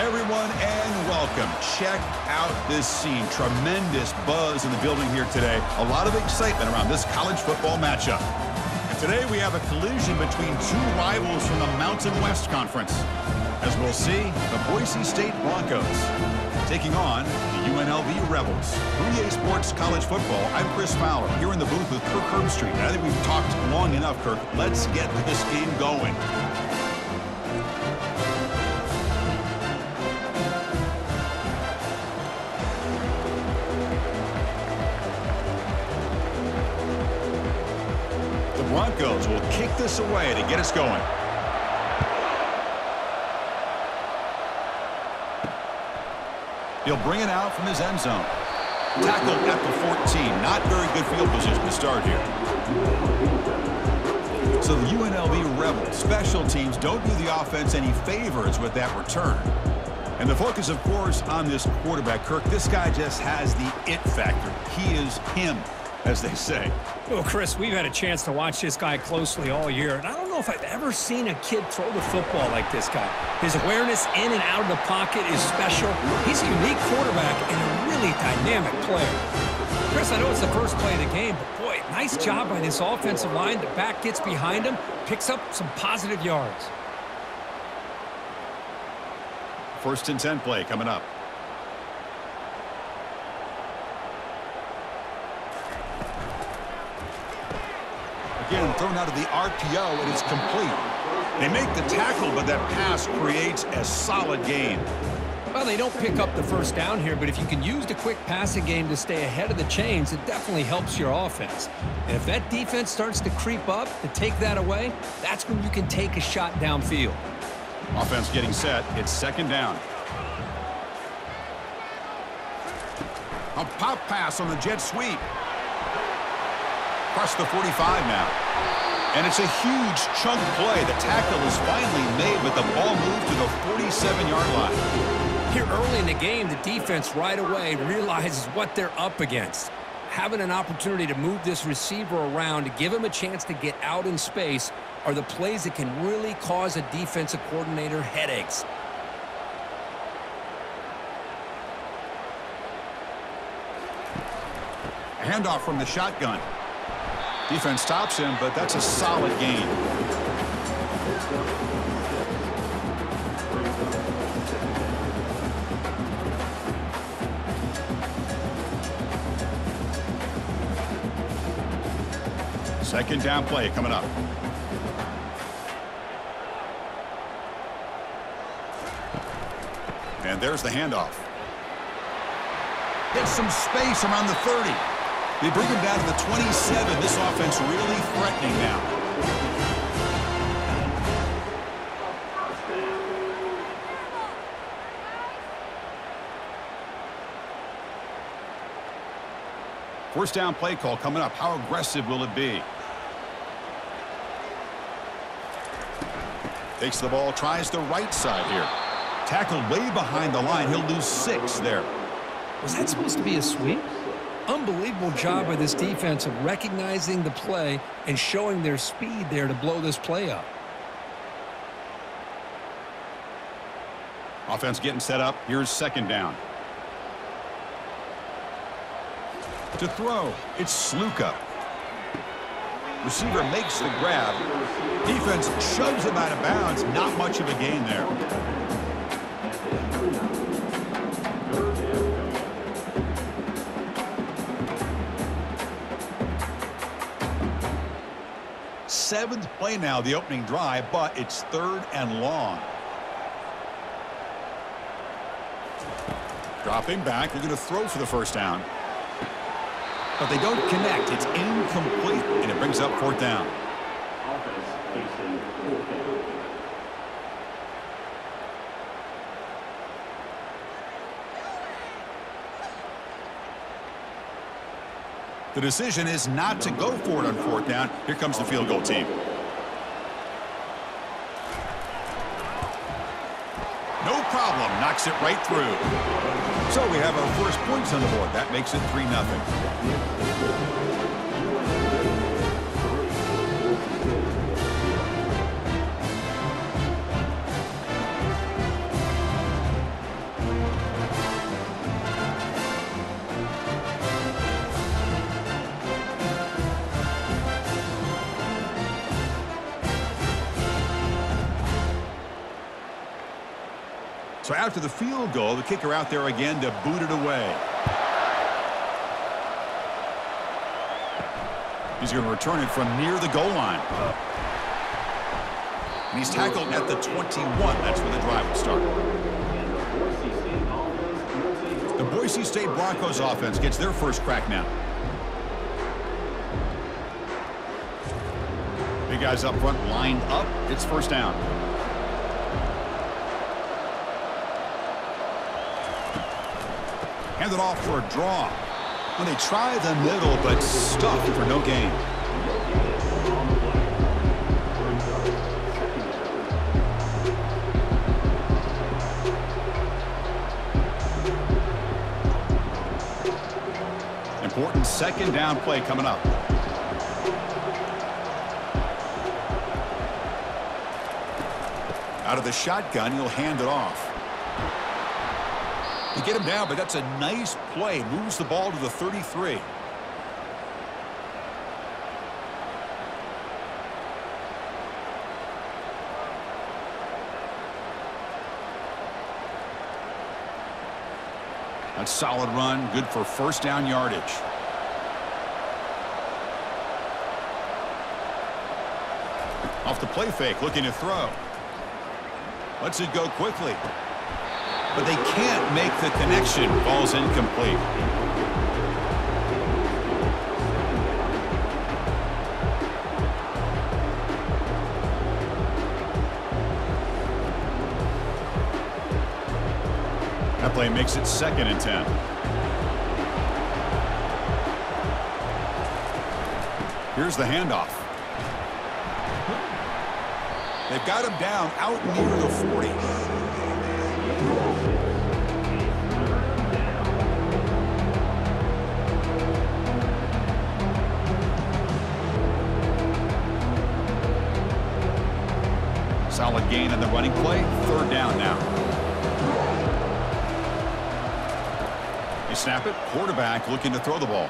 Hi, everyone, and welcome. Check out this scene. Tremendous buzz in the building here today. A lot of excitement around this college football matchup. And today we have a collision between two rivals from the Mountain West Conference. As we'll see, the Boise State Broncos taking on the UNLV Rebels. For EA Sports College Football, I'm Chris Fowler here in the booth with Kirk Herbstreit. I think we've talked long enough, Kirk. Let's get this game going. This away to get us going. He'll bring it out from his end zone. Tackled at the 14. Not very good field position to start here. So the UNLV Rebels special teams don't do the offense any favors with that return. And the focus, of course, on this quarterback, Kirk. This guy just has the it factor. He is him, as they say. Well, Chris, we've had a chance to watch this guy closely all year, and I don't know if I've ever seen a kid throw the football like this guy. His awareness in and out of the pocket is special. He's a unique quarterback and a really dynamic player. Chris, I know it's the first play of the game, but boy, nice job by this offensive line. The back gets behind him, picks up some positive yards. First and 10 play coming up. Again, thrown out of the RPO, and it's complete. They make the tackle, but that pass creates a solid gain. Well, they don't pick up the first down here, but if you can use the quick passing game to stay ahead of the chains, it definitely helps your offense. And if that defense starts to creep up to take that away, that's when you can take a shot downfield. Offense getting set. It's second down. A pop pass on the jet sweep. Across the 45 now. And it's a huge chunk play. The tackle is finally made, but the ball moved to the 47-yard line. Here early in the game, the defense right away realizes what they're up against. Having an opportunity to move this receiver around to give him a chance to get out in space are the plays that can really cause a defensive coordinator headaches. Handoff from the shotgun. Defense stops him, but that's a solid game. Second down play coming up. And there's the handoff. Gets some space around the 30. They bring him down to the 27. This offense really threatening now. First down play call coming up. How aggressive will it be? Takes the ball, tries the right side here. Tackled way behind the line. He'll lose six there. Was that supposed to be a sweep? Unbelievable job by this defense of recognizing the play and showing their speed there to blow this play up. Offense getting set up. Here's second down. To throw, it's Sluka. Receiver makes the grab. Defense shoves him out of bounds. Not much of a gain there. Seventh play now, the opening drive, but it's third and long. Dropping back, they're going to throw for the first down. But they don't connect. It's incomplete, and it brings up fourth down. The decision is not to go for it on fourth down. Here comes the field goal team. No problem. Knocks it right through. So we have our first points on the board. That makes it 3-0. After the field goal, the kicker out there again to boot it away. He's going to return it from near the goal line. And he's tackled at the 21. That's where the drive will start. The Boise State Broncos offense gets their first crack now. Big guys up front lined up. It's first down. Hand it off for a draw. When they try the middle, but stuffed for no gain. Important second down play coming up. Out of the shotgun, he'll hand it off. Get him down, but that's a nice play. Moves the ball to the 33. That's solid run. Good for first down yardage. Off the play fake, looking to throw. Lets it go quickly. But they can't make the connection. Ball's incomplete. That play makes it second and 10. Here's the handoff. They've got him down out near the 40. Solid gain in the running play. Third down now. You snap it. Quarterback looking to throw the ball.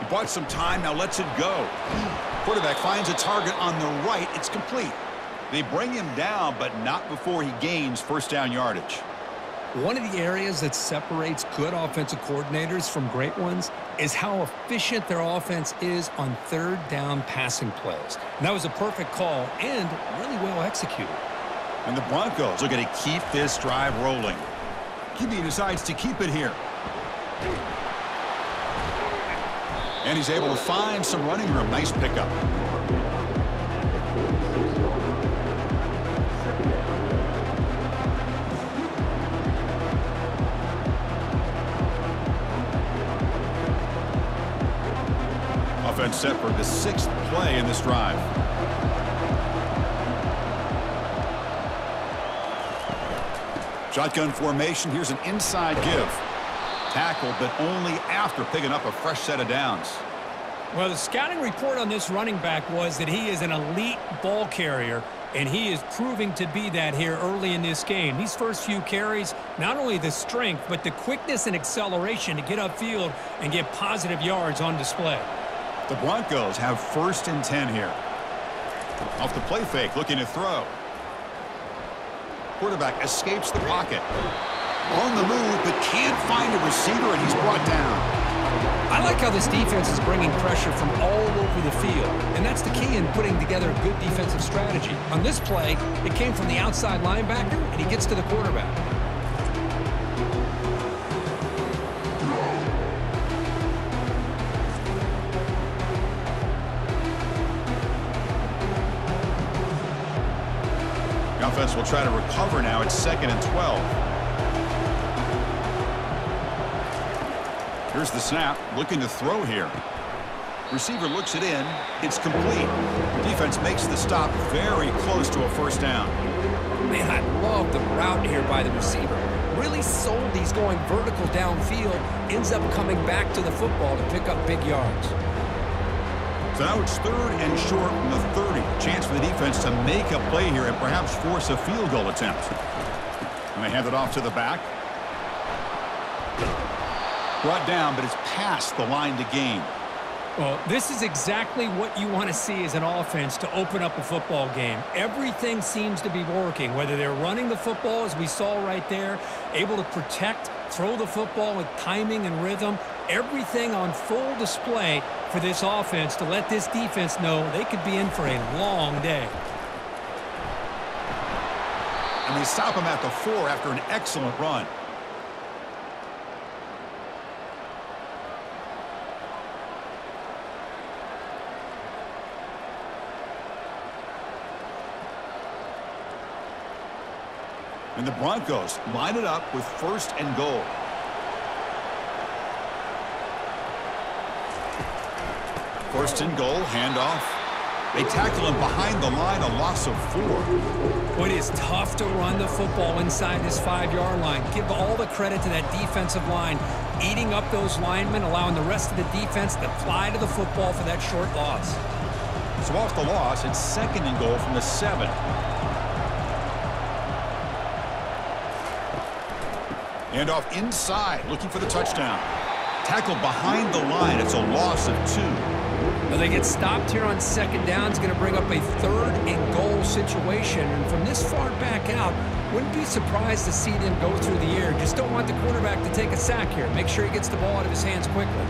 He bought some time. Now lets it go. Quarterback finds a target on the right. It's complete. They bring him down, but not before he gains first down yardage. One of the areas that separates good offensive coordinators from great ones is how efficient their offense is on third down passing plays. And that was a perfect call and really well executed. And the Broncos are going to keep this drive rolling. QB decides to keep it here. And he's able to find some running room. Nice pickup. Set for the sixth play in this drive. Shotgun formation. Here's an inside give. Tackled, but only after picking up a fresh set of downs. Well, the scouting report on this running back was that he is an elite ball carrier, and he is proving to be that here early in this game. These first few carries, not only the strength, but the quickness and acceleration to get upfield and get positive yards on display. The Broncos have first and 10 here. Off the play fake, looking to throw. Quarterback escapes the pocket. On the move, but can't find a receiver, and he's brought down. I like how this defense is bringing pressure from all over the field, and that's the key in putting together a good defensive strategy. On this play, it came from the outside linebacker, and he gets to the quarterback. Will try to recover now. It's second and 12. Here's the snap. Looking to throw here. Receiver looks it in. It's complete. Defense makes the stop very close to a first down. Man, I love the route here by the receiver. Really sold he's going vertical downfield, ends up coming back to the football to pick up big yards. So now it's third and short from the 30. Chance for the defense to make a play here and perhaps force a field goal attempt. And they hand it off to the back. Brought down, but it's past the line to gain. Well, this is exactly what you want to see as an offense to open up a football game. Everything seems to be working, whether they're running the football, as we saw right there, able to protect, throw the football with timing and rhythm, everything on full display for this offense to let this defense know they could be in for a long day. And they stop him at the four after an excellent run. And the Broncos line it up with first and goal. First and goal, handoff. They tackle him behind the line, a loss of four. Well, it is tough to run the football inside this five-yard line. Give all the credit to that defensive line, eating up those linemen, allowing the rest of the defense to fly to the football for that short loss. So off the loss, it's second and goal from the seven. And off inside, looking for the touchdown. Tackled behind the line. It's a loss of two. Well, they get stopped here on second down. It's going to bring up a third and goal situation. And from this far back out, wouldn't be surprised to see them go through the air. Just don't want the quarterback to take a sack here. Make sure he gets the ball out of his hands quickly.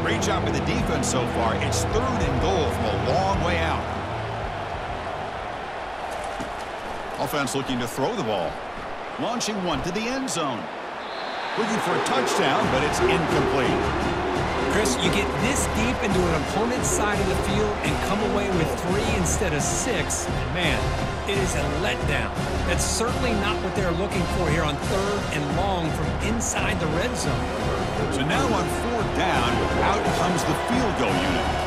Great job by the defense so far. It's third and goal from a long way out. Offense looking to throw the ball. Launching one to the end zone. Looking for a touchdown, but it's incomplete. Chris, you get this deep into an opponent's side of the field and come away with three instead of six, and man, it is a letdown. That's certainly not what they're looking for here on third and long from inside the red zone. So now on fourth down, out comes the field goal unit.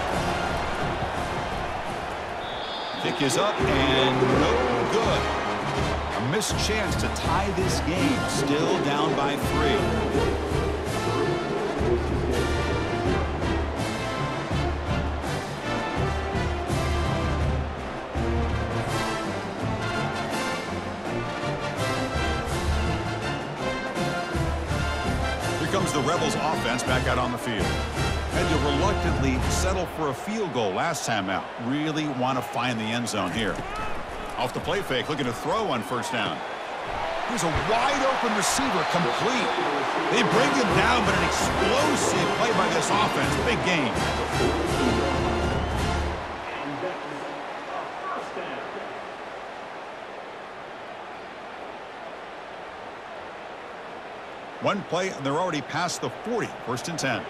Kick is up and no good. Missed chance to tie this game, still down by three. Here comes the Rebels offense back out on the field. Had to reluctantly settle for a field goal last time out. Really want to find the end zone here. Off the play fake, looking to throw on first down. Here's a wide open receiver, complete. They bring him down, but an explosive play by this offense. Big game. One play, and they're already past the 40. First and 10.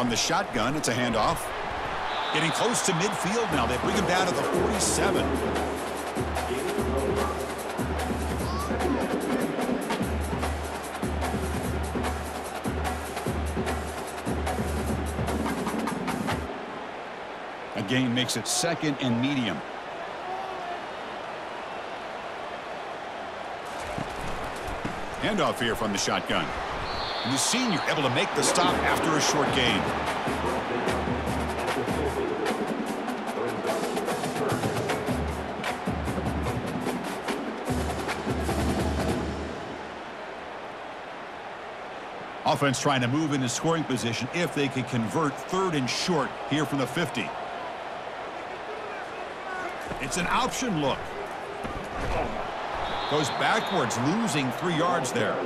From the shotgun, it's a handoff. Getting close to midfield now. They bring him down to the 47. gain makes it second and medium. Handoff here from the shotgun. And the senior able to make the stop after a short gain. Offense trying to move into scoring position if they could convert third and short here from the 50. It's an option look. Goes backwards, losing three yards there.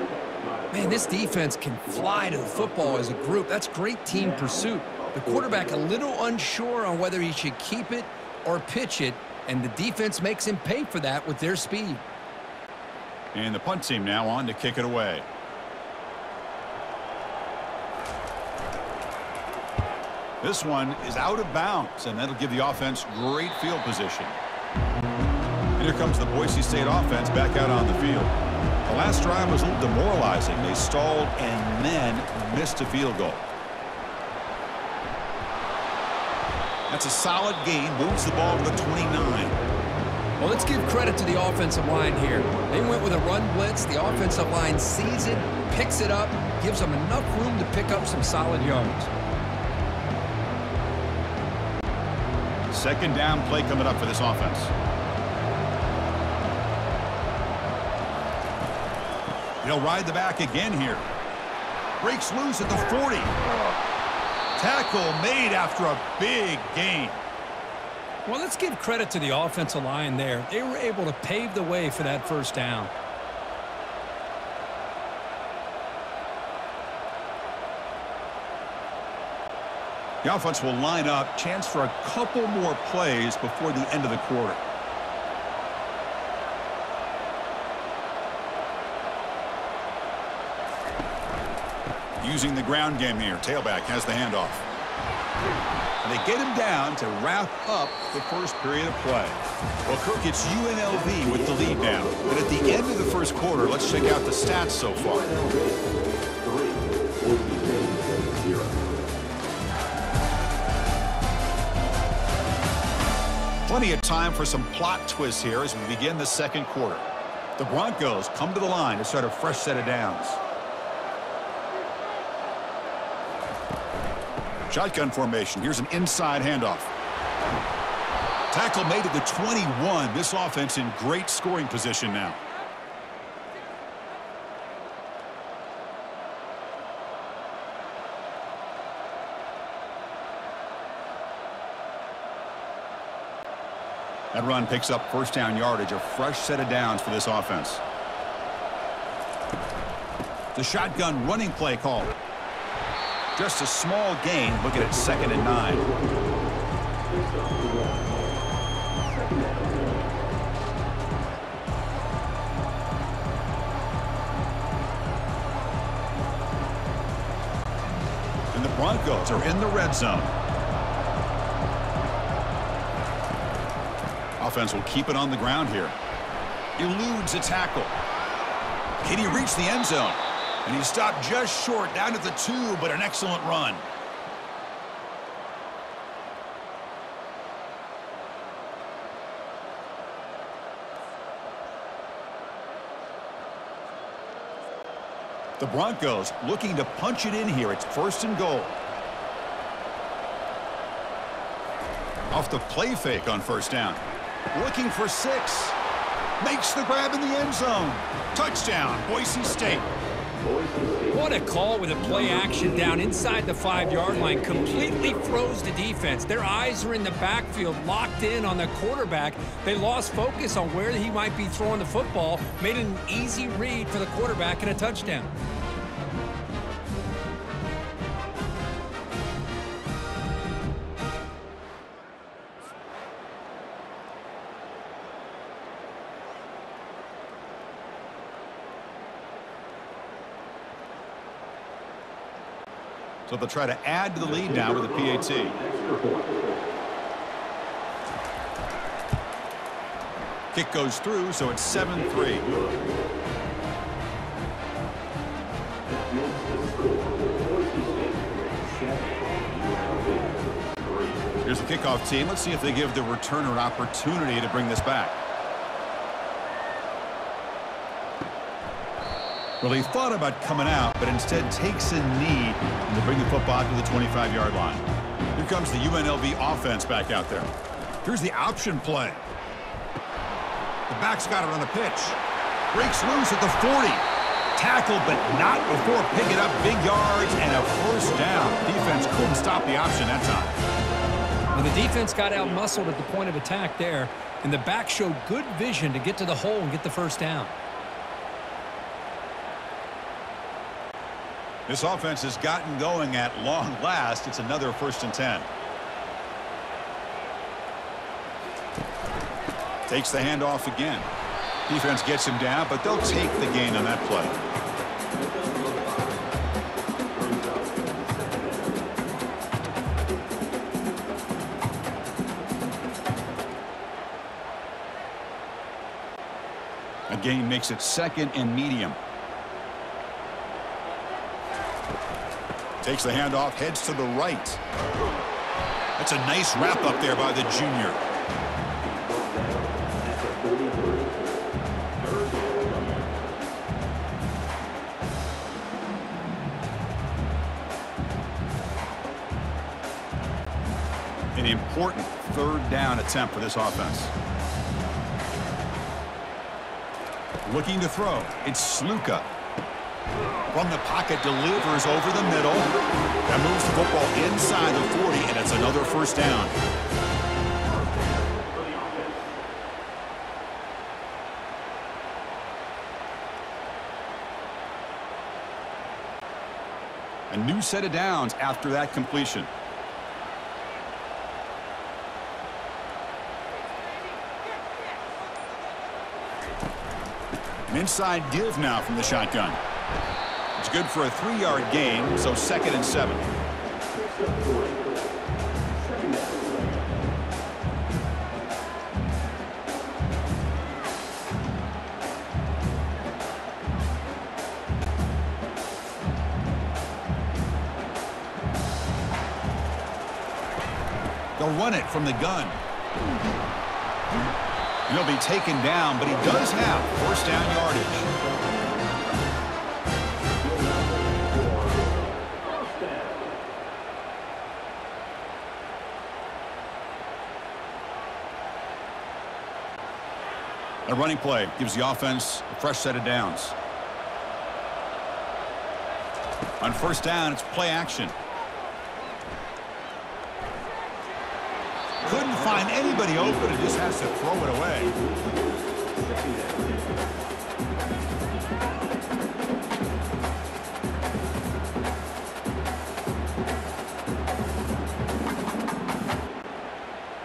Man, this defense can fly to the football as a group. That's great team pursuit. The quarterback a little unsure on whether he should keep it or pitch it, and the defense makes him pay for that with their speed. And the punt team now on to kick it away. This one is out of bounds, and that'll give the offense great field position. And here comes the Boise State offense back out on the field. Last drive was a little demoralizing. They stalled and then missed a field goal. That's a solid gain. Moves the ball to the 29. Well, let's give credit to the offensive line here. They went with a run blitz. The offensive line sees it, picks it up, gives them enough room to pick up some solid yards. Second down play coming up for this offense. He'll ride the back again here. Breaks loose at the 40. Tackle made after a big gain. Well, let's give credit to the offensive line there. They were able to pave the way for that first down. The offense will line up. Chance for a couple more plays before the end of the quarter. Using the ground game here. Tailback has the handoff. And they get him down to wrap up the first period of play. Well, Kirk, it's UNLV with the lead now. But at the end of the first quarter, let's check out the stats so far. Plenty of time for some plot twists here as we begin the second quarter. The Broncos come to the line to start a fresh set of downs. Shotgun formation. Here's an inside handoff. Tackle made at the 21. This offense in great scoring position now. That run picks up first down yardage, a fresh set of downs for this offense. The shotgun running play call. Just a small gain, looking at second and nine. And the Broncos are in the red zone. Offense will keep it on the ground here. Eludes a tackle. Can he reach the end zone? And he stopped just short, down at the two, but an excellent run. The Broncos looking to punch it in here. It's first and goal. Off the play fake on first down. Looking for six. Makes the grab in the end zone. Touchdown, Boise State. What a call with a play action down inside the five-yard line. Completely froze the defense. Their eyes are in the backfield, locked in on the quarterback. They lost focus on where he might be throwing the football. Made an easy read for the quarterback and a touchdown. So they'll try to add to the lead now with a PAT. Kick goes through, so it's 7-3. Here's the kickoff team. Let's see if they give the returner an opportunity to bring this back. Well, he thought about coming out, but instead takes a knee to bring the football to the 25-yard line. Here comes the UNLV offense back out there. Here's the option play. The back's got it on the pitch. Breaks loose at the 40. Tackled, but not before picking up big yards and a first down. Defense couldn't stop the option that time. Well, the defense got out-muscled at the point of attack there, and the back showed good vision to get to the hole and get the first down. This offense has gotten going at long last. It's another first and 10. Takes the handoff again. Defense gets him down, but they'll take the gain on that play. A gain makes it second and medium. Takes the handoff, heads to the right. That's a nice wrap up there by the junior. An important third down attempt for this offense. Looking to throw. It's Sluka. From the pocket, delivers over the middle. That moves the football inside the 40, and it's another first down. A new set of downs after that completion. An inside give now from the shotgun. Good for a three-yard gain, so second and seven. They'll run it from the gun. He'll be taken down, but he does have first down yardage. Running play gives the offense a fresh set of downs. On first down, it's play action. Couldn't find anybody open and just has to throw it away.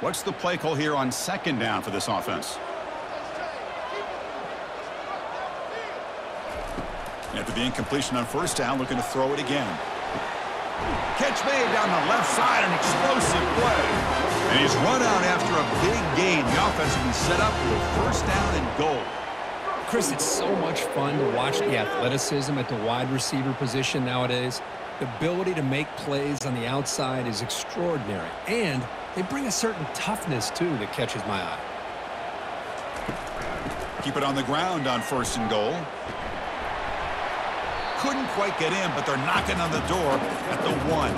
What's the play call here on second down for this offense? After the incompletion on first down, looking to throw it again. Catch made down the left side, an explosive play. And he's run out after a big gain. The offense will be set up for a first down and goal. Chris, it's so much fun to watch the athleticism at the wide receiver position nowadays. The ability to make plays on the outside is extraordinary. And they bring a certain toughness, too, that catches my eye. Keep it on the ground on first and goal. Couldn't quite get in, but they're knocking on the door at the one.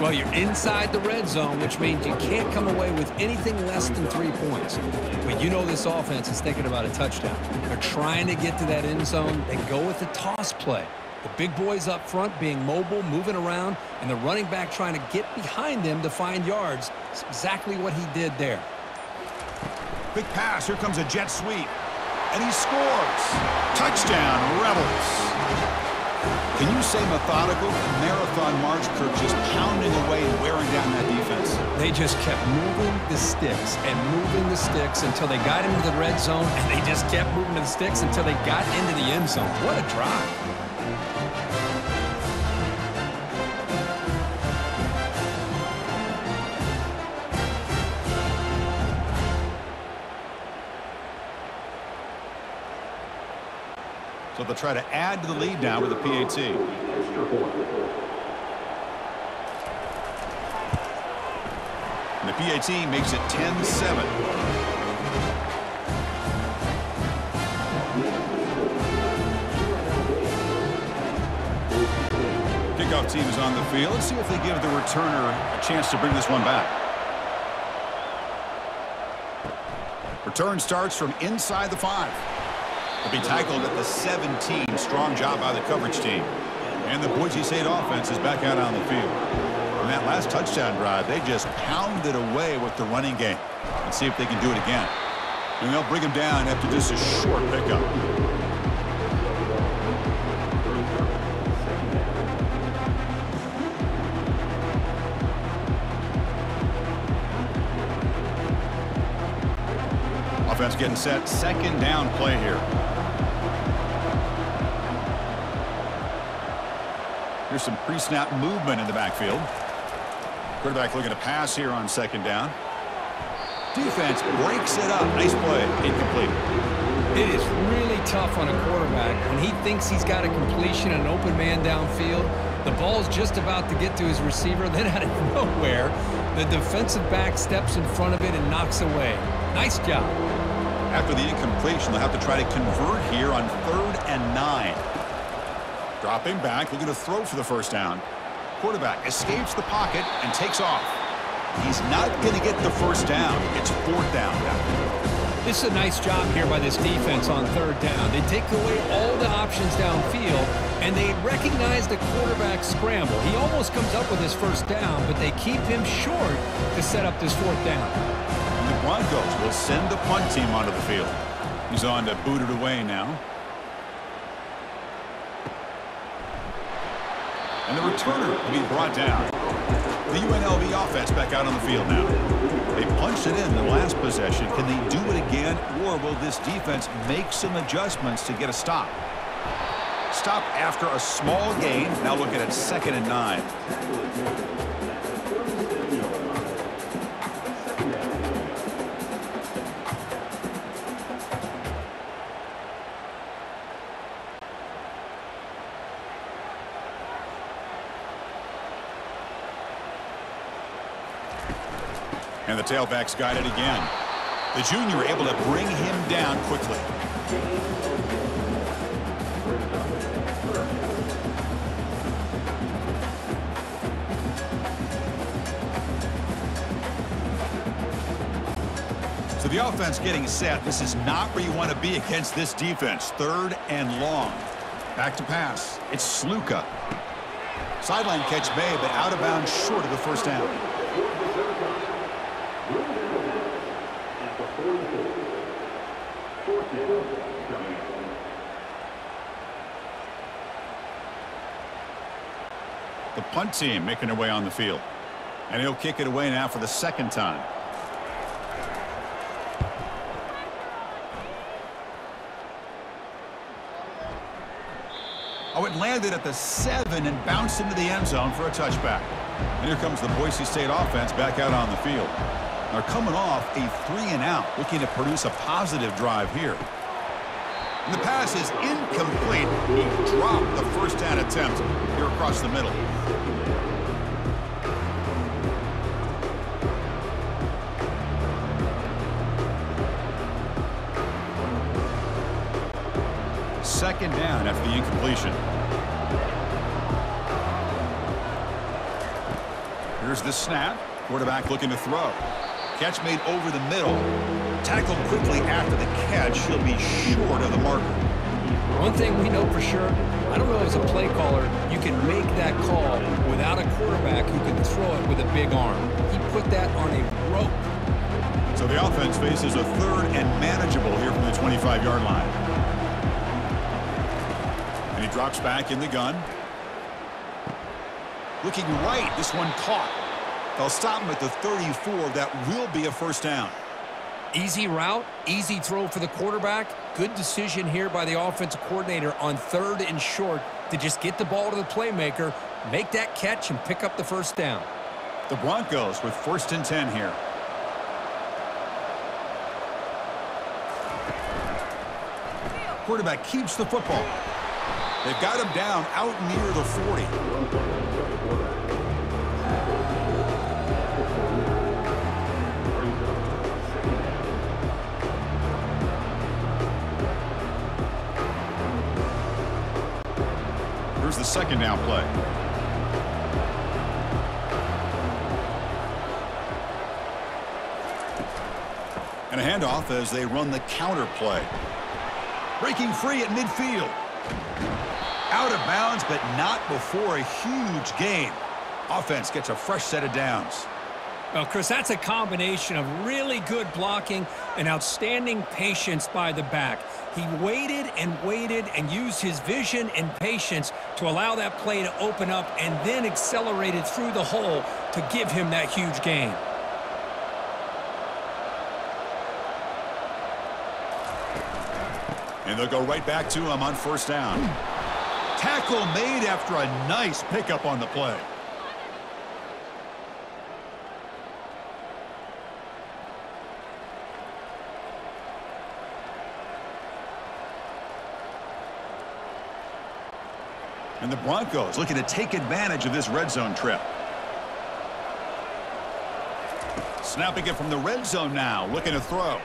Well, you're inside the red zone, which means you can't come away with anything less than three points. But you know this offense is thinking about a touchdown. They're trying to get to that end zone. They go with the toss play. The big boys up front being mobile, moving around, and the running back trying to get behind them to find yards. It's exactly what he did there. Big pass. Here comes a jet sweep. And he scores. Touchdown, Rebels. Can you say methodical? Marathon march, Kirk, just pounding away and wearing down that defense. They just kept moving the sticks and moving the sticks until they got into the red zone, and they just kept moving the sticks until they got into the end zone. What a drive. They'll try to add to the lead now with the PAT. And the PAT makes it 10-7. Kickoff team is on the field. Let's see if they give the returner a chance to bring this one back. Return starts from inside the five. Will be tackled at the 17. Strong job by the coverage team. And the Boise State offense is back out on the field. In that last touchdown drive, they just pounded away with the running game. Let's see if they can do it again. And they'll bring him down after just a short pickup. Offense getting set. Second down play here. Here's some pre-snap movement in the backfield. Quarterback looking to pass here on second down. Defense breaks it up. Nice play. Incomplete. It is really tough on a quarterback when he thinks he's got a completion and an open man downfield. The ball's just about to get to his receiver. Then out of nowhere, the defensive back steps in front of it and knocks away. Nice job. After the incompletion, they'll have to try to convert here on third and nine. Dropping back, looking to throw for the first down. Quarterback escapes the pocket and takes off. He's not going to get the first down. It's fourth down now. This is a nice job here by this defense on third down. They take away all the options downfield, and they recognize the quarterback scramble. He almost comes up with his first down, but they keep him short to set up this fourth down. And the Broncos will send the punt team onto the field. He's on to boot it away now. And the returner will be brought down. The UNLV offense back out on the field now. They punched it in the last possession. Can they do it again, or will this defense make some adjustments to get a stop? Stop after a small gain. Now looking at second and nine. And the tailback's got it again. The junior able to bring him down quickly. So the offense getting set. This is not where you want to be against this defense. Third and long. Back to pass. It's Sluka. Sideline catch made, but out of bounds short of the first down. Team making their way on the field. And he'll kick it away now for the second time. Oh, it landed at the seven and bounced into the end zone for a touchback. And here comes the Boise State offense back out on the field. They're coming off a three and out, looking to produce a positive drive here. And the pass is incomplete. He dropped the first down attempt here across the middle. The incompletion. Here's the snap. Quarterback looking to throw. Catch made over the middle. Tackled quickly after the catch. He'll be short of the marker. One thing we know for sure, I don't know as a play caller, you can make that call without a quarterback who can throw it with a big arm. He put that on a rope. So the offense faces a third and manageable here from the 25-yard line. Drops back in the gun. Looking right, this one caught. They'll stop him at the 34. That will be a first down. Easy route, easy throw for the quarterback. Good decision here by the offensive coordinator on third and short to just get the ball to the playmaker, make that catch, and pick up the first down. The Broncos with first and 10 here. Quarterback keeps the football. They've got him down out near the 40. Here's the second down play. And a handoff as they run the counter play. Breaking free at midfield. Out of bounds, but not before a huge gain. Offense gets a fresh set of downs. Well, Chris, that's a combination of really good blocking and outstanding patience by the back. He waited and waited and used his vision and patience to allow that play to open up and then accelerated through the hole to give him that huge gain. And they'll go right back to him on first down. Tackle made after a nice pickup on the play. And the Broncos looking to take advantage of this red zone trip. Snapping it from the red zone now, looking to throw.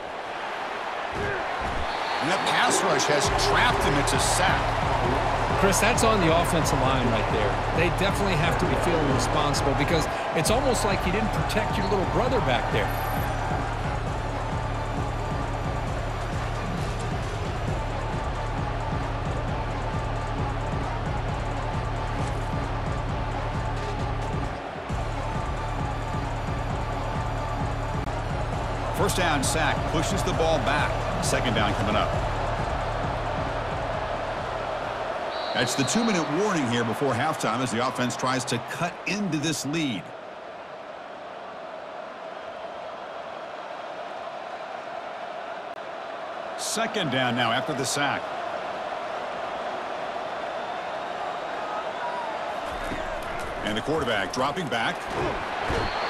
And that pass rush has trapped him. It's a sack. Chris, that's on the offensive line right there. They definitely have to be feeling responsible because it's almost like you didn't protect your little brother back there. First down sack pushes the ball back. Second down coming up. That's the two-minute warning here before halftime as the offense tries to cut into this lead. Second down now after the sack. And the quarterback dropping back.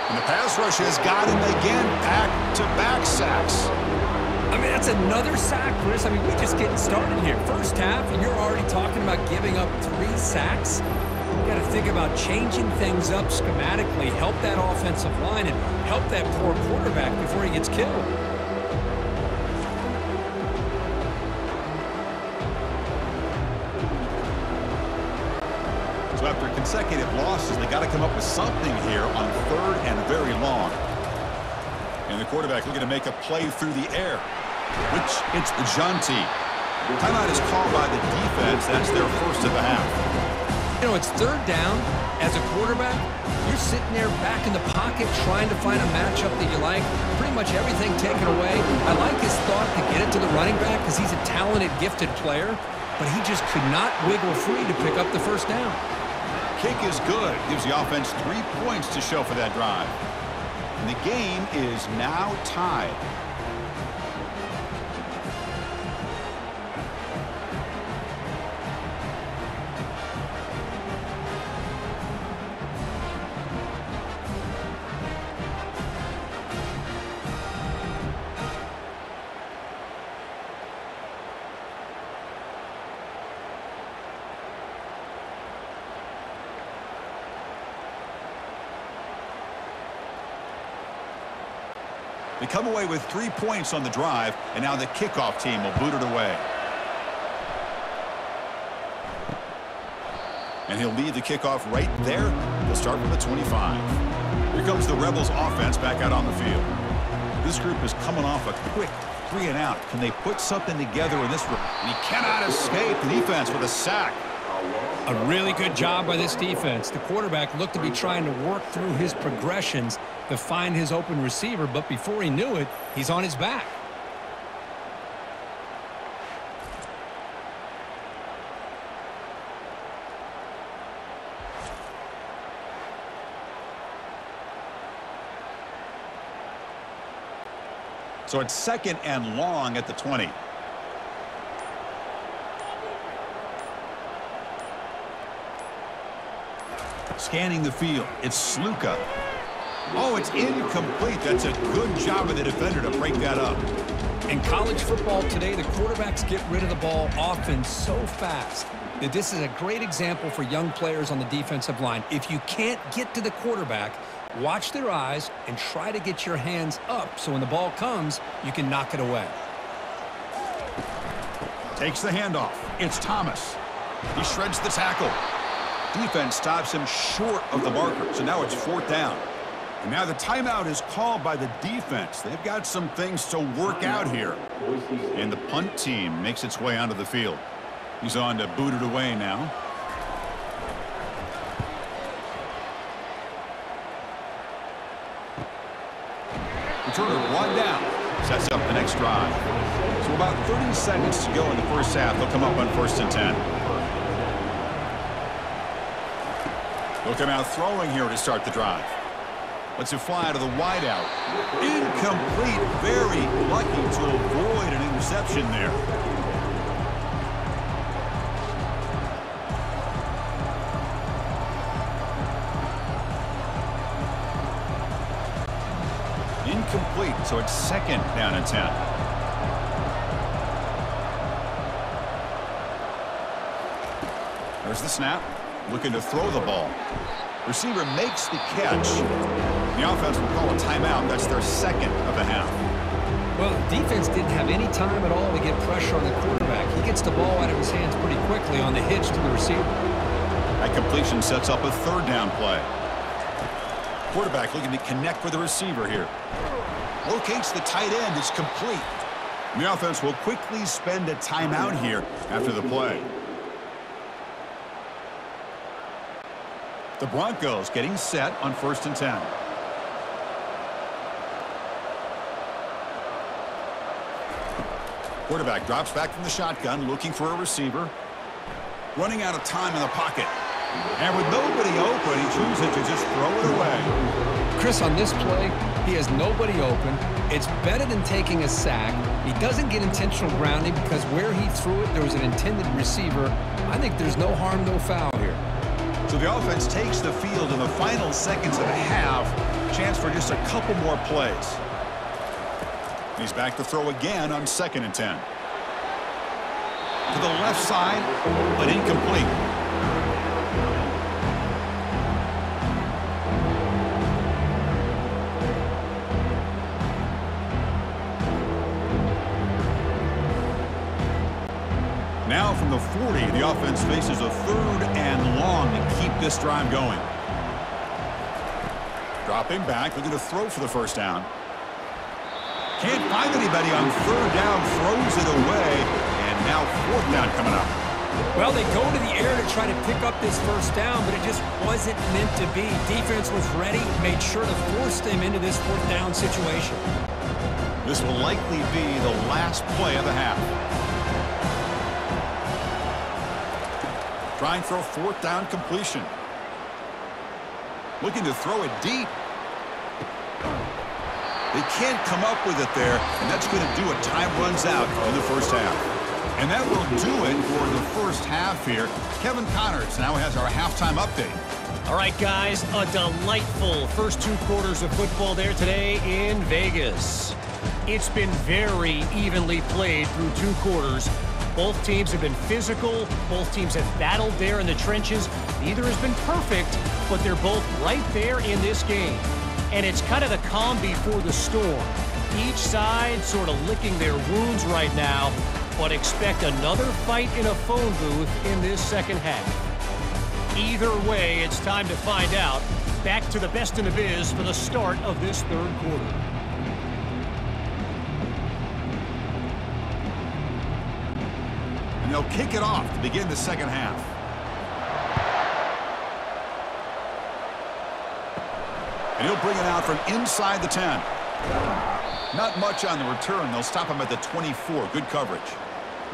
And the pass rush has got him again. Back-to-back -back sacks. I mean, that's another sack, Chris. I mean, we're just getting started here. First half, and you're already talking about giving up three sacks. You got to think about changing things up schematically, help that offensive line, and help that poor quarterback before he gets killed. So after consecutive losses, they got to come up with something here on third and very long. And the quarterback looking to make a play through the air which it's Jeanty. Timeout is called by the defense. That's their first of the half. You know, it's third down. As a quarterback, you're sitting there back in the pocket trying to find a matchup that you like. Pretty much everything taken away. I like his thought to get it to the running back because he's a talented, gifted player, but he just could not wiggle free to pick up the first down. Kick is good. Gives the offense three points to show for that drive. The game is now tied. Away with three points on the drive, and now the kickoff team will boot it away. And he'll lead the kickoff right there. He'll start from the 25. Here comes the Rebels offense back out on the field. This group is coming off a quick three and out. Can they put something together in this room? And he cannot escape the defense with a sack. A really good job by this defense. The quarterback looked to be trying to work through his progressions to find his open receiver, but before he knew it, he's on his back. So it's second and long at the 20. Scanning the field. It's Sluka. Oh, it's incomplete. That's a good job of the defender to break that up. In college football today, the quarterbacks get rid of the ball often so fast that this is a great example for young players on the defensive line. If you can't get to the quarterback, watch their eyes and try to get your hands up so when the ball comes, you can knock it away. Takes the handoff. It's Thomas. He shreds the tackle. Defense stops him short of the marker, so now it's fourth down. And now the timeout is called by the defense. They've got some things to work out here. And the punt team makes its way onto the field. He's on to boot it away now. Returner one down. Sets up the next drive. So about 30 seconds to go in the first half. They'll come up on first and 10. They'll come out throwing here to start the drive. Let's it fly to the wideout. Incomplete. Very lucky to avoid an interception there. Incomplete, so it's second down and 10. There's the snap. Looking to throw the ball. Receiver makes the catch. The offense will call a timeout. That's their second of the half. Well, the defense didn't have any time at all to get pressure on the quarterback. He gets the ball out of his hands pretty quickly on the hitch to the receiver. That completion sets up a third down play. Quarterback looking to connect with the receiver here. Locates the tight end. It's complete. The offense will quickly spend a timeout here after the play. The Broncos getting set on first and 10. Quarterback drops back from the shotgun, looking for a receiver. Running out of time in the pocket. And with nobody open, he chooses to just throw it away. Chris, on this play, he has nobody open. It's better than taking a sack. He doesn't get intentional grounding because where he threw it, there was an intended receiver. I think there's no harm, no foul here. So the offense takes the field in the final seconds of the half. Chance for just a couple more plays. He's back to throw again on second and 10. To the left side, but incomplete. Now from the 40, the offense faces a keep this drive going. Dropping back, looking to throw for the first down. Can't find anybody on third down, throws it away, and now fourth down coming up. Well, they go to the air to try to pick up this first down, but it just wasn't meant to be. Defense was ready, made sure to force them into this fourth down situation. This will likely be the last play of the half. Trying for a fourth down completion. Looking to throw it deep. They can't come up with it there, and that's going to do it. Time runs out in the first half. And that will do it for the first half here. Kevin Connors now has our halftime update. All right, guys, a delightful first two quarters of football there today in Vegas. It's been very evenly played through two quarters. Both teams have been physical. Both teams have battled there in the trenches. Neither has been perfect, but they're both right there in this game. And it's kind of the calm before the storm. Each side sort of licking their wounds right now, but expect another fight in a phone booth in this second half. Either way, it's time to find out. Back to the best in the biz for the start of this third quarter. They'll kick it off to begin the second half. And he'll bring it out from inside the 10. Not much on the return. They'll stop him at the 24. Good coverage.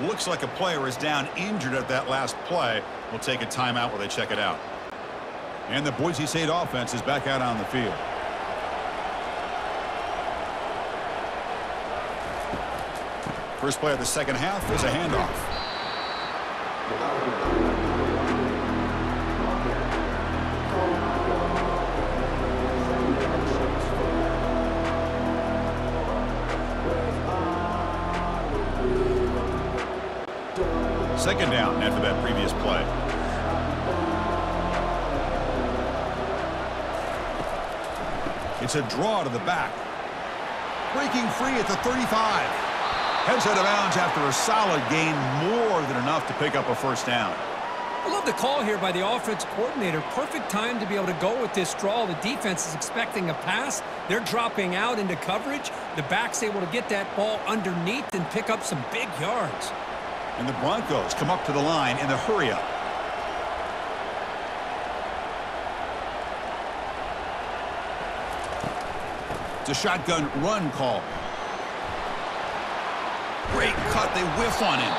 Looks like a player is down injured at that last play. We'll take a timeout while they check it out. And the Boise State offense is back out on the field. First play of the second half is a handoff. Second down after that previous play. It's a draw to the back. Breaking free at the 35. Heads out of bounds after a solid gain, more than enough to pick up a first down. I love the call here by the offense coordinator. Perfect time to be able to go with this draw. The defense is expecting a pass. They're dropping out into coverage. The back's able to get that ball underneath and pick up some big yards. And the Broncos come up to the line in the hurry-up. It's a shotgun run call. Cut. They whiff on him.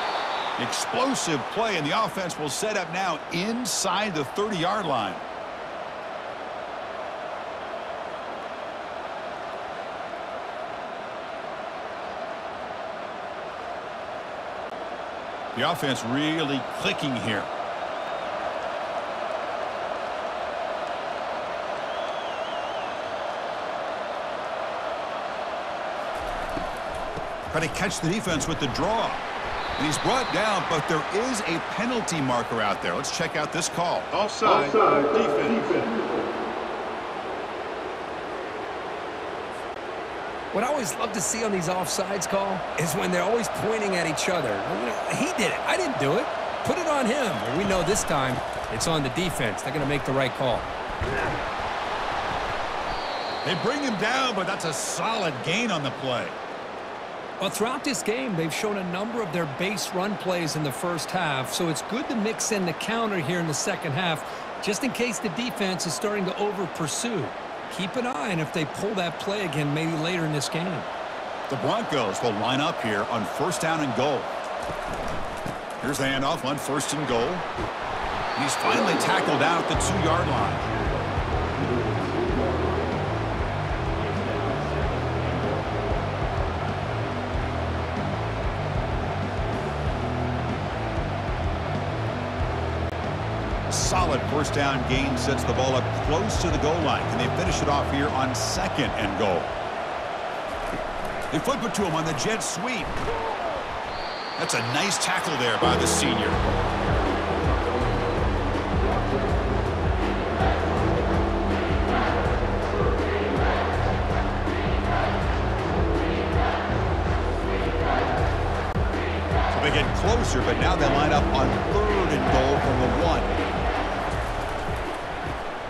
Explosive play, and the offense will set up now inside the 30-yard line. The offense really clicking here. Try to catch the defense with the draw. And he's brought down, but there is a penalty marker out there. Let's check out this call. Offside, Offside defense. defense. What I always love to see on these offsides call is when they're always pointing at each other. He did it. I didn't do it. Put it on him. we know this time it's on the defense. They're going to make the right call. They bring him down, but that's a solid gain on the play. Well, throughout this game, they've shown a number of their base run plays in the first half, so it's good to mix in the counter here in the second half, just in case the defense is starting to over-pursue. Keep an eye on if they pull that play again maybe later in this game. The Broncos will line up here on first down and goal. Here's the handoff on first and goal. He's finally tackled out at the two-yard line. Solid first down gain sets the ball up close to the goal line. Can they finish it off here on second and goal? They flip it to him on the jet sweep. That's a nice tackle there by the senior.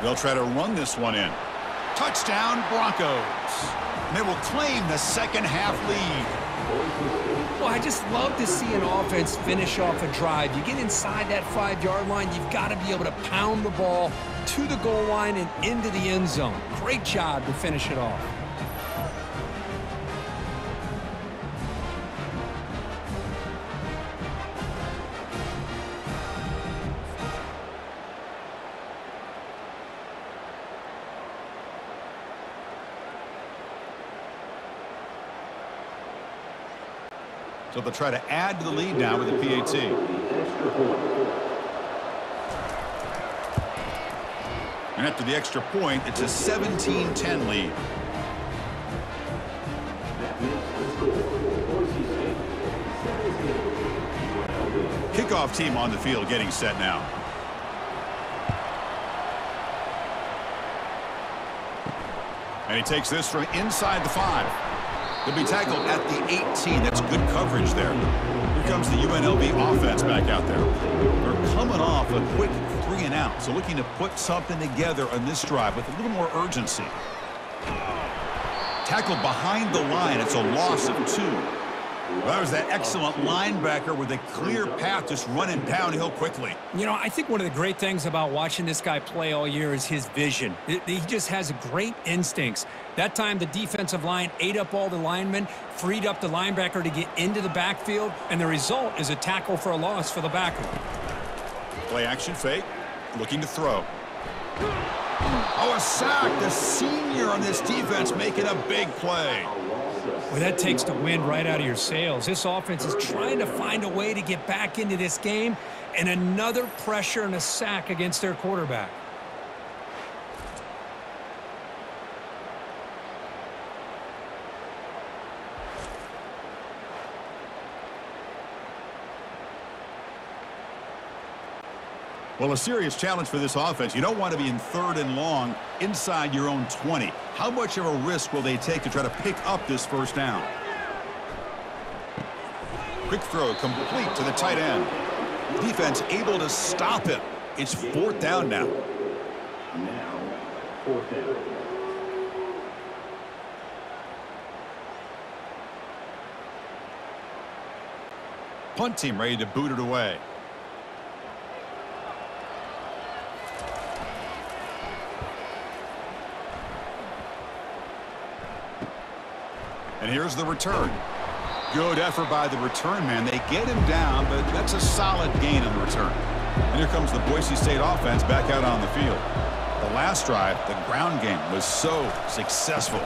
They'll try to run this one in. Touchdown, Broncos. And they will claim the second half lead. Well, I just love to see an offense finish off a drive. You get inside that five-yard line, you've got to be able to pound the ball to the goal line and into the end zone. Great job to finish it off. They'll try to add to the lead now with the PAT. And after the extra point, it's a 17-10 lead. Kickoff team on the field getting set now. And he takes this from inside the five. He'll be tackled at the 18. That's good coverage there. Here comes the UNLV offense back out there. They're coming off a quick three and out, so looking to put something together on this drive with a little more urgency. Tackled behind the line. It's a loss of two. That was that excellent linebacker with a clear path just running downhill quickly. You know, I think one of the great things about watching this guy play all year is his vision. He just has great instincts. That time, the defensive line ate up all the linemen, freed up the linebacker to get into the backfield, and the result is a tackle for a loss for the backer. Play action fake, looking to throw. Oh, a sack. The senior on this defense making a big play. Well, that takes the wind right out of your sails. This offense is trying to find a way to get back into this game, and another pressure and a sack against their quarterback. Well, a serious challenge for this offense. You don't want to be in third and long inside your own 20. How much of a risk will they take to try to pick up this first down? Quick throw complete to the tight end. Defense able to stop him. It's fourth down now. Now, fourth down. Punt team ready to boot it away. And here's the return. Good effort by the return man. They get him down, but that's a solid gain on the return. And here comes the Boise State offense back out on the field. The last drive, the ground game, was so successful.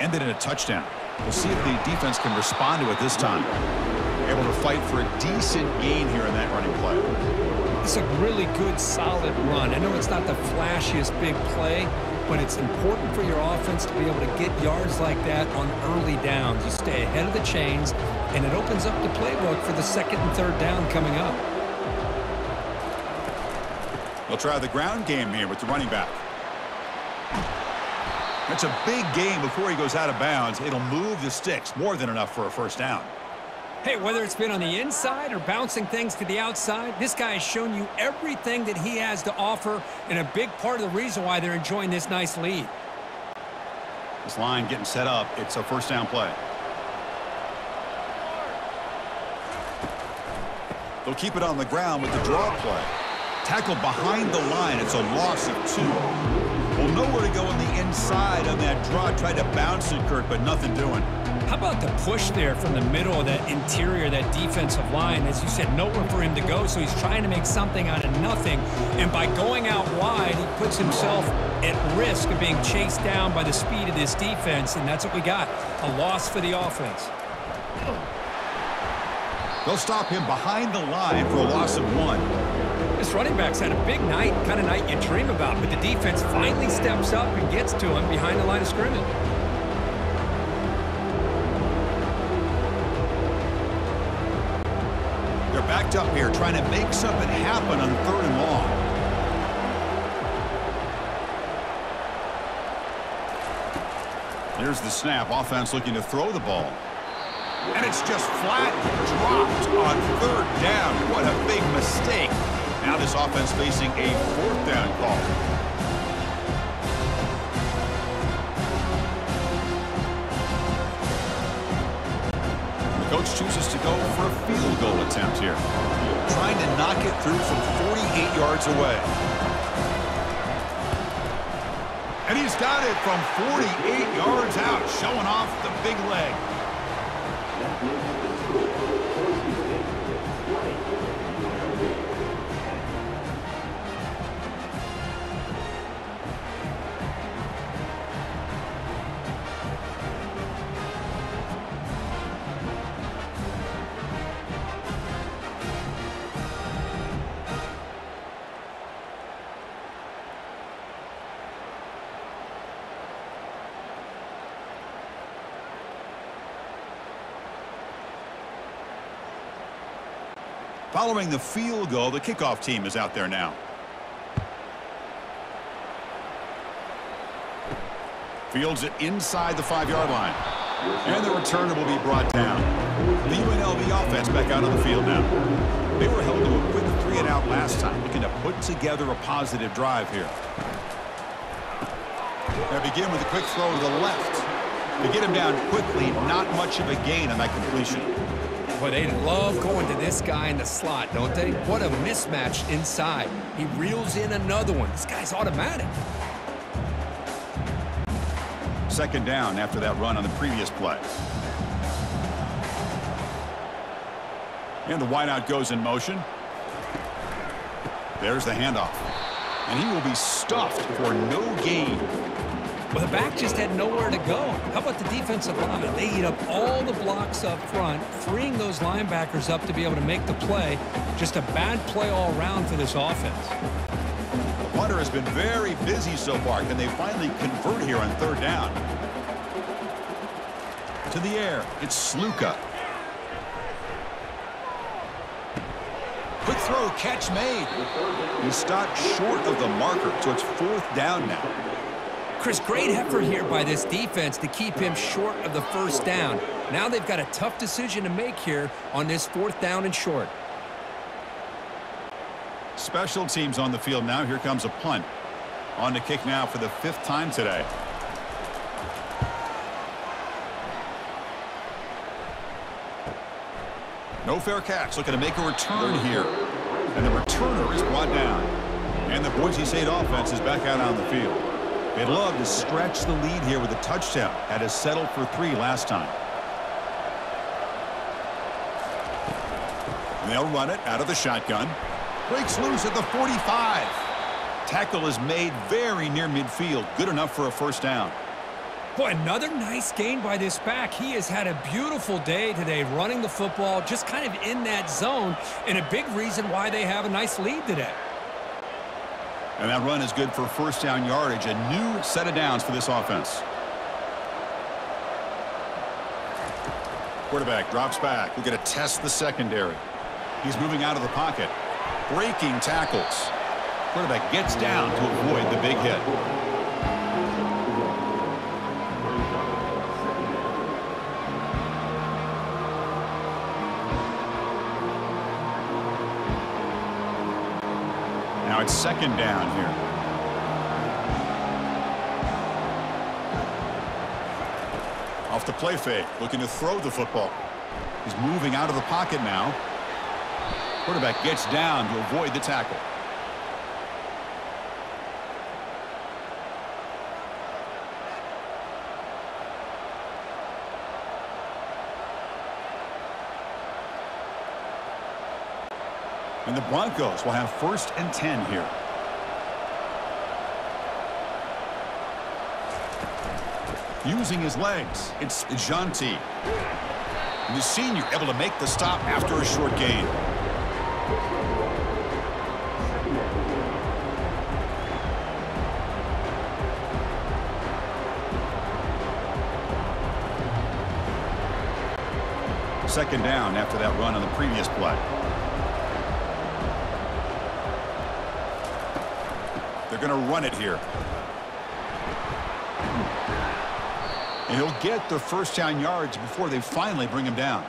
Ended in a touchdown. We'll see if the defense can respond to it this time. Able to fight for a decent gain here in that running play. It's a really good, solid run. I know it's not the flashiest big play, but it's important for your offense to be able to get yards like that on early downs. You stay ahead of the chains, and it opens up the playbook for the second and third down coming up. They'll try the ground game here with the running back. That's a big game before he goes out of bounds. It'll move the sticks more than enough for a first down. Hey, whether it's been on the inside or bouncing things to the outside, this guy has shown you everything that he has to offer and a big part of the reason why they're enjoying this nice lead. This line getting set up. It's a first down play. They'll keep it on the ground with the draw play. Tackle behind the line. It's a loss of two. Well, nowhere to go on the inside on that draw. Tried to bounce it, Kurt, but nothing doing. How about the push there from the middle of that interior, that defensive line? As you said, nowhere for him to go, so he's trying to make something out of nothing. And by going out wide, he puts himself at risk of being chased down by the speed of this defense, and that's what we got, a loss for the offense. They'll stop him behind the line for a loss of one. This running back's had a big night, kind of night you dream about, but the defense finally steps up and gets to him behind the line of scrimmage. They're backed up here trying to make something happen on third and long. There's the snap. Offense looking to throw the ball. And it's just flat dropped on third down. What a big mistake. Now this offense facing a fourth down call. Go for a field goal attempt here. Trying to knock it through from 48 yards away. And he's got it from 48 yards out, showing off the big leg. Following the field goal, the kickoff team is out there now. Fields it inside the five-yard line. And the returner will be brought down. The UNLV offense back out on the field now. They were held to a quick three and out last time, looking to put together a positive drive here. They begin with a quick throw to the left. To get him down quickly, not much of a gain on that completion. Boy, they love going to this guy in the slot, don't they? What a mismatch inside. He reels in another one. This guy's automatic. Second down after that run on the previous play. And the wideout goes in motion. There's the handoff. And he will be stuffed for no gain. Well, the back just had nowhere to go. How about the defensive line? They eat up all the blocks up front, freeing those linebackers up to be able to make the play. Just a bad play all around for this offense. The punter has been very busy so far. Can they finally convert here on third down? To the air. It's Sluka. Quick throw, catch made. He stopped short of the marker, so it's fourth down now. Chris, great effort here by this defense to keep him short of the first down. Now they've got a tough decision to make here on this fourth down and short. Special teams on the field now. Here comes a punt. On the kick now for the fifth time today. No fair catch. Looking to make a return here. And the returner is brought down. And the Boise State offense is back out on the field. They'd love to stretch the lead here with a touchdown. Had us settled for three last time. They'll run it out of the shotgun. Breaks loose at the 45. Tackle is made very near midfield. Good enough for a first down. Boy, another nice gain by this back. He has had a beautiful day today running the football, just kind of in that zone, and a big reason why they have a nice lead today. And that run is good for first down yardage. A new set of downs for this offense. Quarterback drops back. We're going to test the secondary. He's moving out of the pocket. Breaking tackles. Quarterback gets down to avoid the big hit. Second down here. Off the play fake, looking to throw the football. He's moving out of the pocket now. Quarterback gets down to avoid the tackle. And the Broncos will have first and 10 here. Using his legs, it's Jeanty. And the senior able to make the stop after a short gain. Second down after that run on the previous play. Going to run it here. And he'll get the first down yards before they finally bring him down.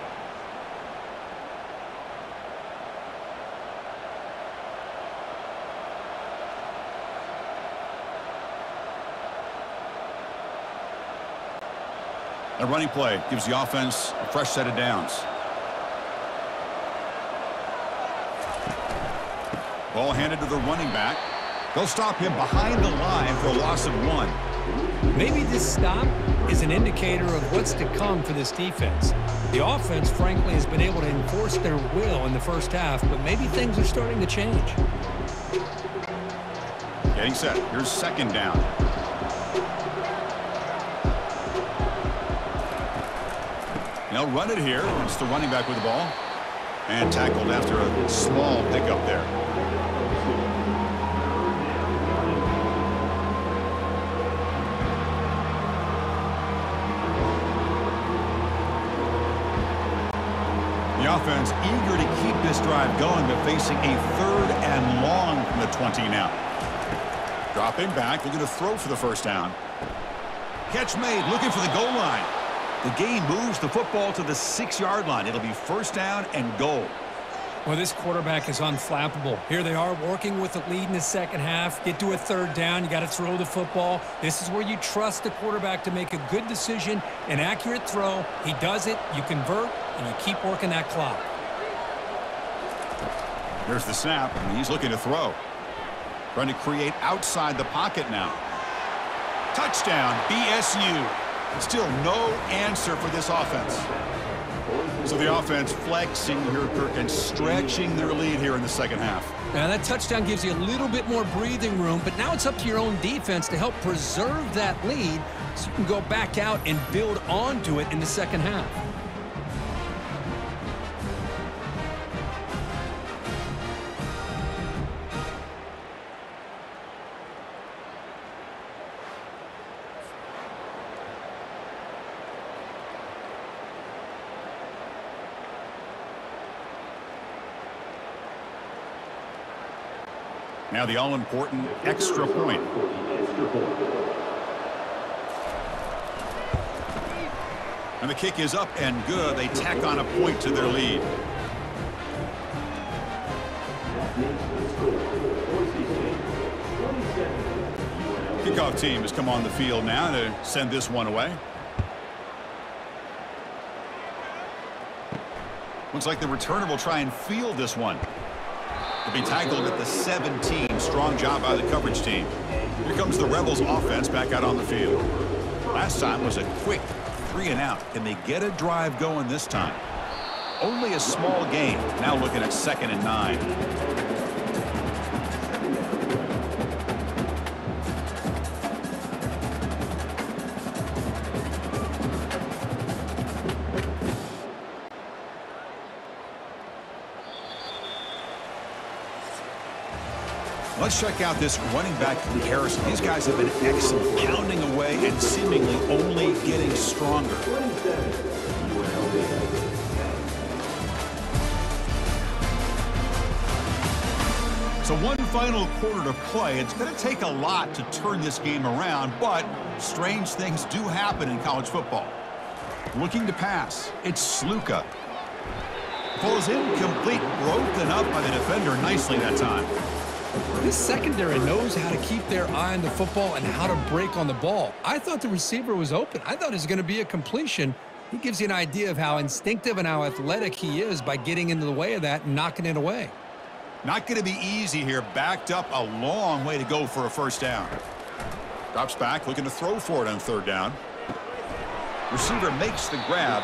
A running play gives the offense a fresh set of downs. Ball handed to the running back. They'll stop him behind the line for a loss of one. Maybe this stop is an indicator of what's to come for this defense. The offense, frankly, has been able to enforce their will in the first half, but maybe things are starting to change. Getting set. Here's second down. They'll run it here. It's the running back with the ball. And tackled after a small pickup there. The offense eager to keep this drive going, but facing a third and long from the 20 now. Dropping back, looking to throw for the first down. Catch made, looking for the goal line. The game moves the football to the six-yard line. It'll be first down and goal. Well, this quarterback is unflappable. Here they are working with the lead in the second half. Get to a third down. You got to throw the football. This is where you trust the quarterback to make a good decision, an accurate throw. He does it, you convert, and you keep working that clock. There's the snap, and he's looking to throw. Trying to create outside the pocket now. Touchdown, BSU. Still no answer for this offense. So the offense flexing here, Kirk, and stretching their lead here in the second half. Now that touchdown gives you a little bit more breathing room, but now it's up to your own defense to help preserve that lead so you can go back out and build onto it in the second half. Now the all-important extra point. And the kick is up and good. They tack on a point to their lead. Kickoff team has come on the field now to send this one away. Looks like the returner will try and field this one be tackled at the 17. Strong job by the coverage team. Here comes the Rebels offense back out on the field. Last time was a quick three and out. Can they get a drive going this time? Only a small gain. Now looking at second and nine. Check out this running back, Lee Harrison. These guys have been excellent, pounding away and seemingly only getting stronger. So one final quarter to play. It's going to take a lot to turn this game around, but strange things do happen in college football. Looking to pass. It's Sluka. Ball is incomplete, broken up by the defender nicely that time. This secondary knows how to keep their eye on the football and how to break on the ball. I thought the receiver was open. I thought it was going to be a completion. He gives you an idea of how instinctive and how athletic he is by getting into the way of that and knocking it away. Not going to be easy here. Backed up a long way to go for a first down. Drops back, looking to throw for it on third down. Receiver makes the grab.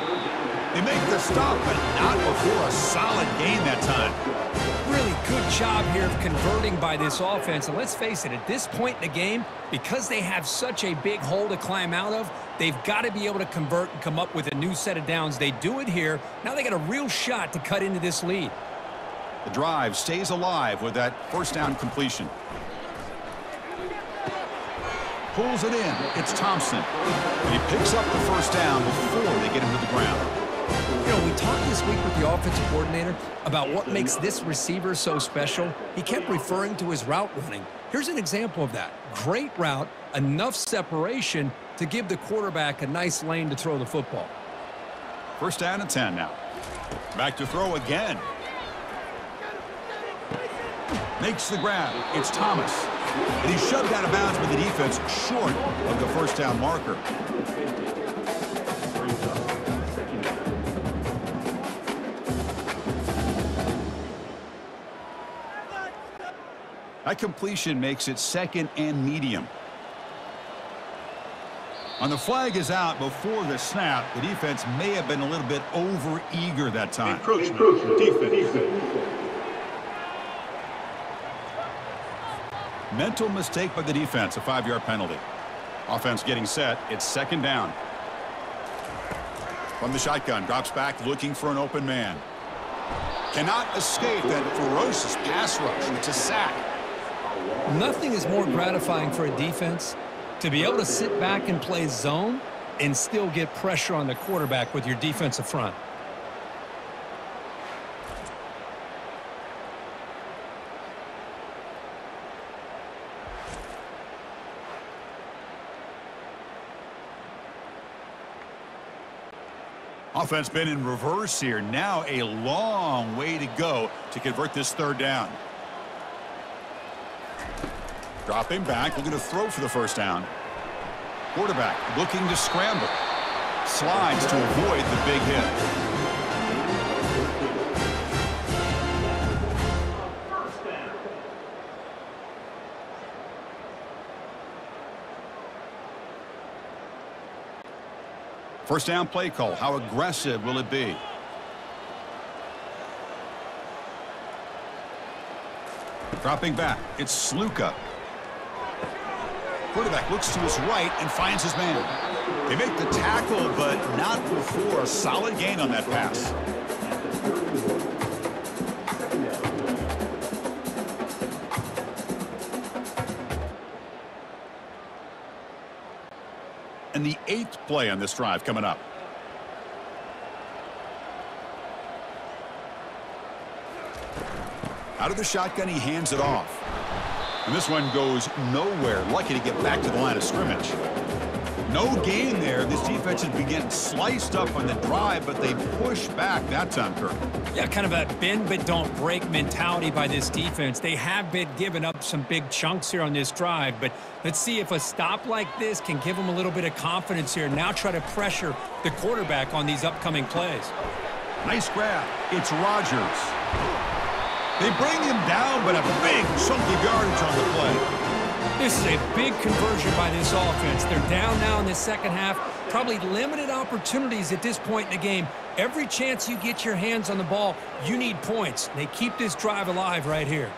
They make the stop, but not before a solid gain that time. Really good job here of converting by this offense. And let's face it, at this point in the game, because they have such a big hole to climb out of, they've got to be able to convert and come up with a new set of downs. They do it here. Now they got a real shot to cut into this lead. The drive stays alive with that first down completion. Pulls it in. It's Thompson. And he picks up the first down before they get him to the ground. You know, we talked this week with the offensive coordinator about what makes this receiver so special. He kept referring to his route running. Here's an example of that. Great route, enough separation to give the quarterback a nice lane to throw the football. First down and 10 now. Back to throw again. Makes the grab. It's Thomas. And he's shoved out of bounds by the defense short of the first down marker. That completion makes it second and medium. On the flag is out before the snap. The defense may have been a little bit over eager that time. Encroachment. Defense. Mental mistake by the defense, a five-yard penalty. Offense getting set. It's second down. From the shotgun, drops back looking for an open man. Cannot escape that ferocious pass rush. It's a sack. Nothing is more gratifying for a defense to be able to sit back and play zone and still get pressure on the quarterback with your defensive front. Offense been in reverse here. Now a long way to go to convert this third down. Dropping back, looking to throw for the first down. Quarterback looking to scramble. Slides to avoid the big hit. First down play call. How aggressive will it be? Dropping back. It's Sluka. Quarterback looks to his right and finds his man. They make the tackle, but not before a solid gain on that pass. And the eighth play on this drive coming up. Out of the shotgun, he hands it off. And this one goes nowhere. Lucky to get back to the line of scrimmage. No gain there. This defense has been getting sliced up on the drive, but they push back that time, Kirk. Yeah, kind of a bend but don't break mentality by this defense. They have been giving up some big chunks here on this drive, but let's see if a stop like this can give them a little bit of confidence here. Now try to pressure the quarterback on these upcoming plays. Nice grab. It's Rodgers. They bring him down, but a big chunky yardage on the play. This is a big conversion by this offense. They're down now in the second half. Probably limited opportunities at this point in the game. Every chance you get your hands on the ball, you need points. They keep this drive alive right here.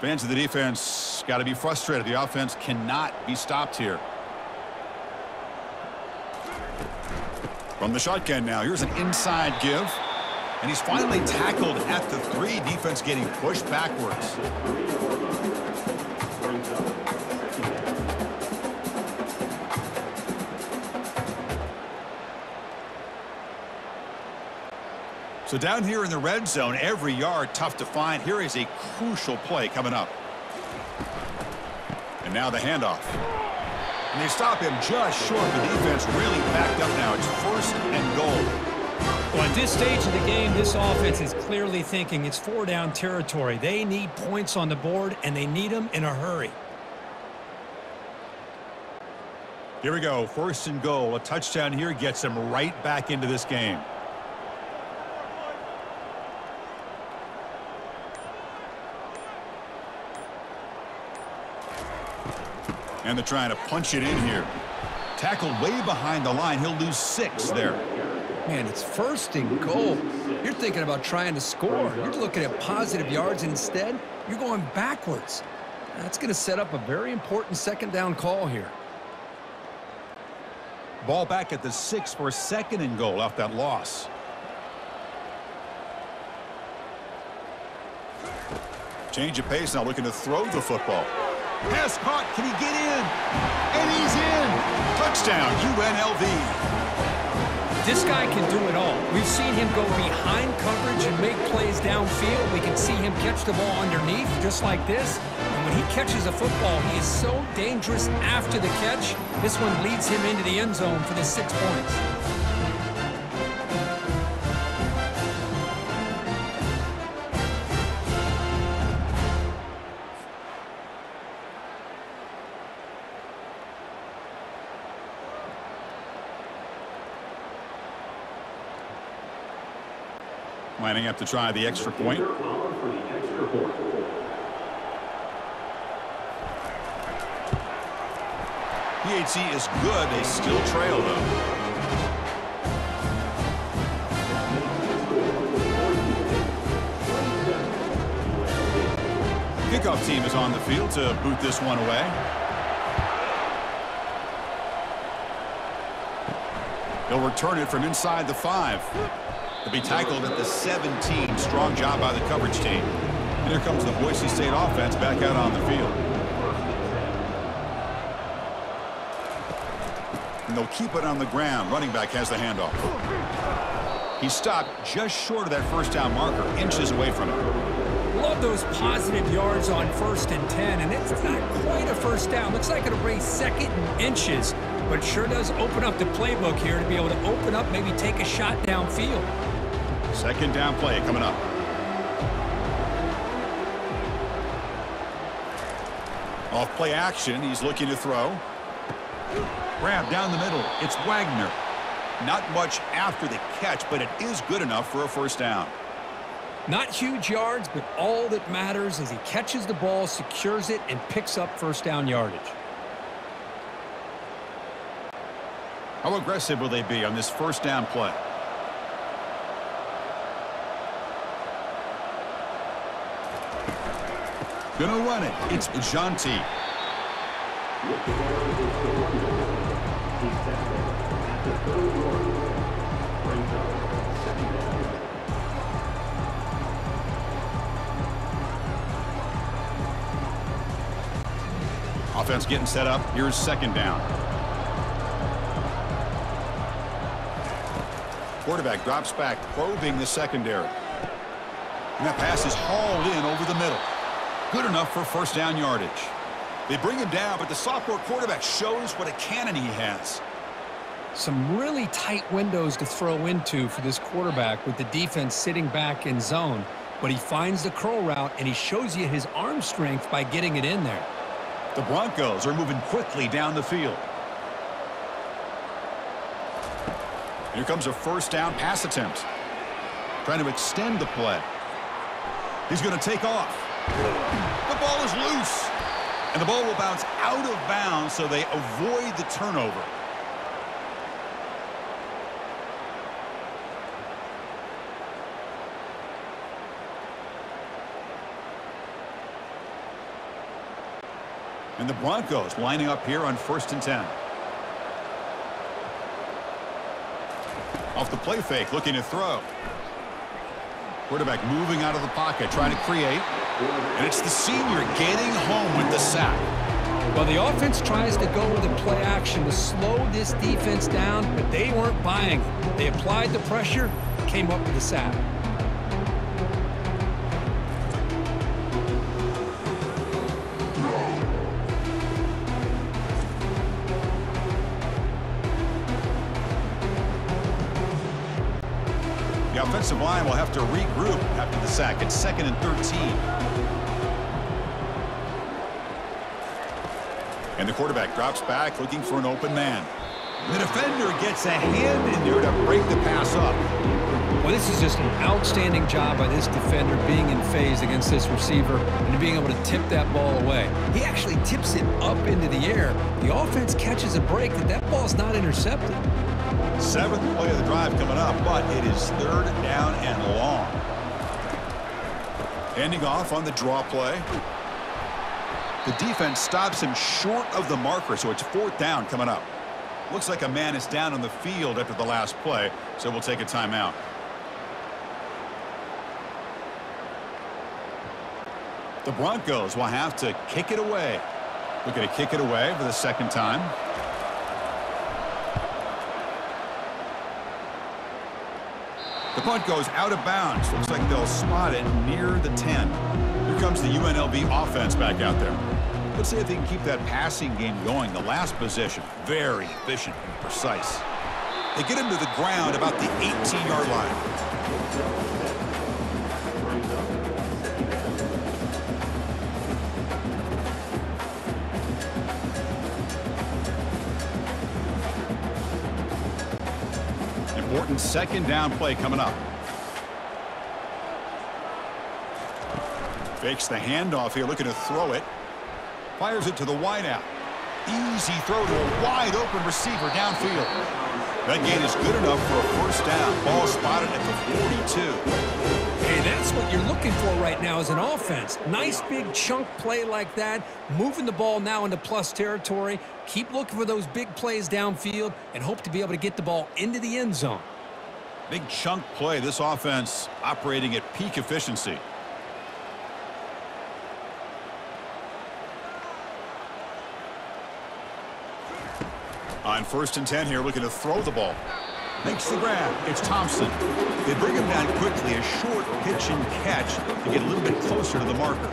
Fans of the defense got to be frustrated. The offense cannot be stopped here. From the shotgun now, here's an inside give. And he's finally tackled at the three. Defense getting pushed backwards. So down here in the red zone, every yard tough to find. Here is a crucial play coming up. And now the handoff. And they stop him just short. The defense really backed up now. It's first and goal. Well, at this stage of the game, this offense is clearly thinking it's four-down territory. They need points on the board, and they need them in a hurry. Here we go. First and goal. A touchdown here gets them right back into this game. And they're trying to punch it in here. Tackled way behind the line. He'll lose six there. Man, it's first and goal. You're thinking about trying to score. You're looking at positive yards, and instead, you're going backwards. That's going to set up a very important second down call here. Ball back at the six for second and goal off that loss. Change of pace now looking to throw the football. Pass caught. Can he get in? And he's in. Touchdown, UNLV. This guy can do it all. We've seen him go behind coverage and make plays downfield. We can see him catch the ball underneath just like this. And when he catches a football, he is so dangerous after the catch. This one leads him into the end zone for the six points. Lining up to try the extra point. PHC is good. They still trail, though. Kickoff team is on the field to boot this one away. He'll return it from inside the five. He'll be tackled at the 17. Strong job by the coverage team. And here comes the Boise State offense back out on the field. And they'll keep it on the ground. Running back has the handoff. He stopped just short of that first down marker, inches away from it. Love those positive yards on first and 10, and it's not quite a first down. Looks like it'll raise second and inches, but sure does open up the playbook here to be able to open up, maybe take a shot downfield. Second down play coming up. Off play action, he's looking to throw. Grab down the middle. It's Wagner. Not much after the catch, but it is good enough for a first down. Not huge yards, but all that matters is he catches the ball, secures it, and picks up first down yardage. How aggressive will they be on this first down play? Gonna run it. It's Jeanty. Offense getting set up. Here's second down. Quarterback drops back, probing the secondary. And that pass is hauled in over the middle. Good enough for first down yardage. They bring him down, but the sophomore quarterback shows what a cannon he has. Some really tight windows to throw into for this quarterback with the defense sitting back in zone. But he finds the curl route, and he shows you his arm strength by getting it in there. The Broncos are moving quickly down the field. Here comes a first down pass attempt. Trying to extend the play. He's going to take off. The ball is loose. And the ball will bounce out of bounds so they avoid the turnover. And the Broncos lining up here on first and 10. Off the play fake, looking to throw. Quarterback moving out of the pocket, trying to create. And it's the senior getting home with the sack. Well, the offense tries to go with a play action to slow this defense down, but they weren't buying it. They applied the pressure, came up with the sack. The offensive line will have to regroup after the sack. It's second and 13. And the quarterback drops back looking for an open man. The defender gets a hand in there to break the pass up. Well, this is just an outstanding job by this defender being in phase against this receiver and being able to tip that ball away. He actually tips it up into the air. The offense catches a break that that ball's not intercepted. Seventh play of the drive coming up, but it is third down and long. Handing off on the draw play. The defense stops him short of the marker, so it's fourth down coming up. Looks like a man is down on the field after the last play, so we'll take a timeout. The Broncos will have to kick it away. Looking to kick it away for the second time. The punt goes out of bounds. Looks like they'll spot it near the 10. Here comes the UNLV offense back out there. Let's see if they can keep that passing game going. The last possession, very efficient and precise. They get him to the ground about the 18-yard line. Important second down play coming up. Fakes the handoff here, looking to throw it. Fires it to the wideout. Easy throw to a wide open receiver downfield. That gain is good enough for a first down. Ball spotted at the 42. Hey, that's what you're looking for right now as an offense. Nice big chunk play like that, moving the ball now into plus territory. Keep looking for those big plays downfield and hope to be able to get the ball into the end zone. Big chunk play. This offense operating at peak efficiency. On first and 10 here, looking to throw the ball. Makes the grab. It's Thompson. They bring him down quickly. A short pitch and catch to get a little bit closer to the marker.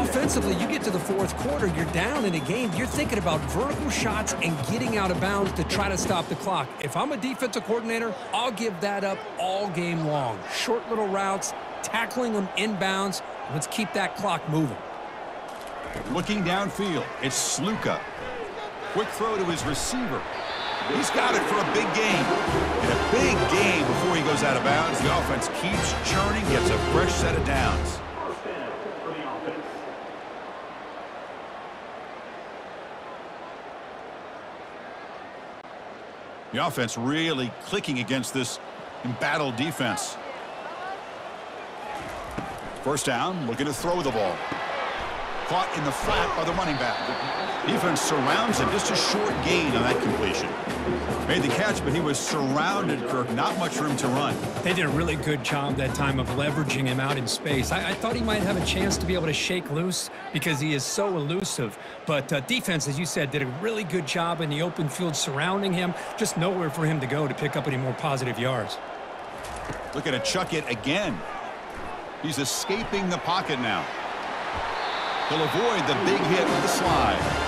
Offensively, you get to the fourth quarter, you're down in a game. You're thinking about vertical shots and getting out of bounds to try to stop the clock. If I'm a defensive coordinator, I'll give that up all game long. Short little routes, tackling them inbounds. Let's keep that clock moving. Looking downfield, it's Sluka. Quick throw to his receiver. He's got it for a big game. And a big game before he goes out of bounds. The offense keeps churning, gets a fresh set of downs. The offense really clicking against this embattled defense. First down, looking to throw the ball. Caught in the flat by the running back. Defense surrounds him. Just a short gain on that completion. Made the catch, but he was surrounded, Kirk. Not much room to run. They did a really good job that time of leveraging him out in space. I, I thought he might have a chance to be able to shake loose because he is so elusive. But uh, defense, as you said, did a really good job in the open field surrounding him. Just nowhere for him to go to pick up any more positive yards. Looking to chuck it again. He's escaping the pocket now. He'll avoid the big hit with the slide.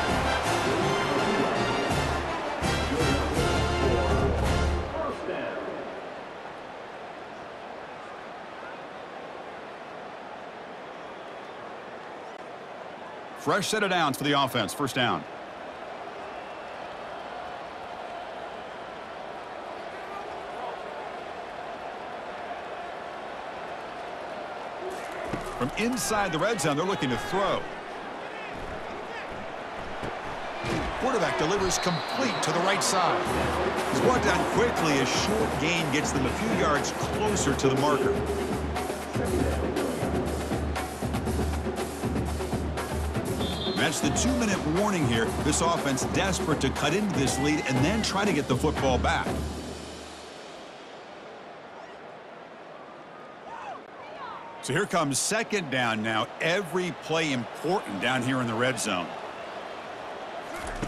Fresh set of downs for the offense. First down. From inside the red zone, they're looking to throw. Quarterback delivers complete to the right side. He's brought down quickly. A short gain gets them a few yards closer to the marker. That's the two-minute warning here. This offense desperate to cut into this lead and then try to get the football back. So here comes second down now. Every play important down here in the red zone.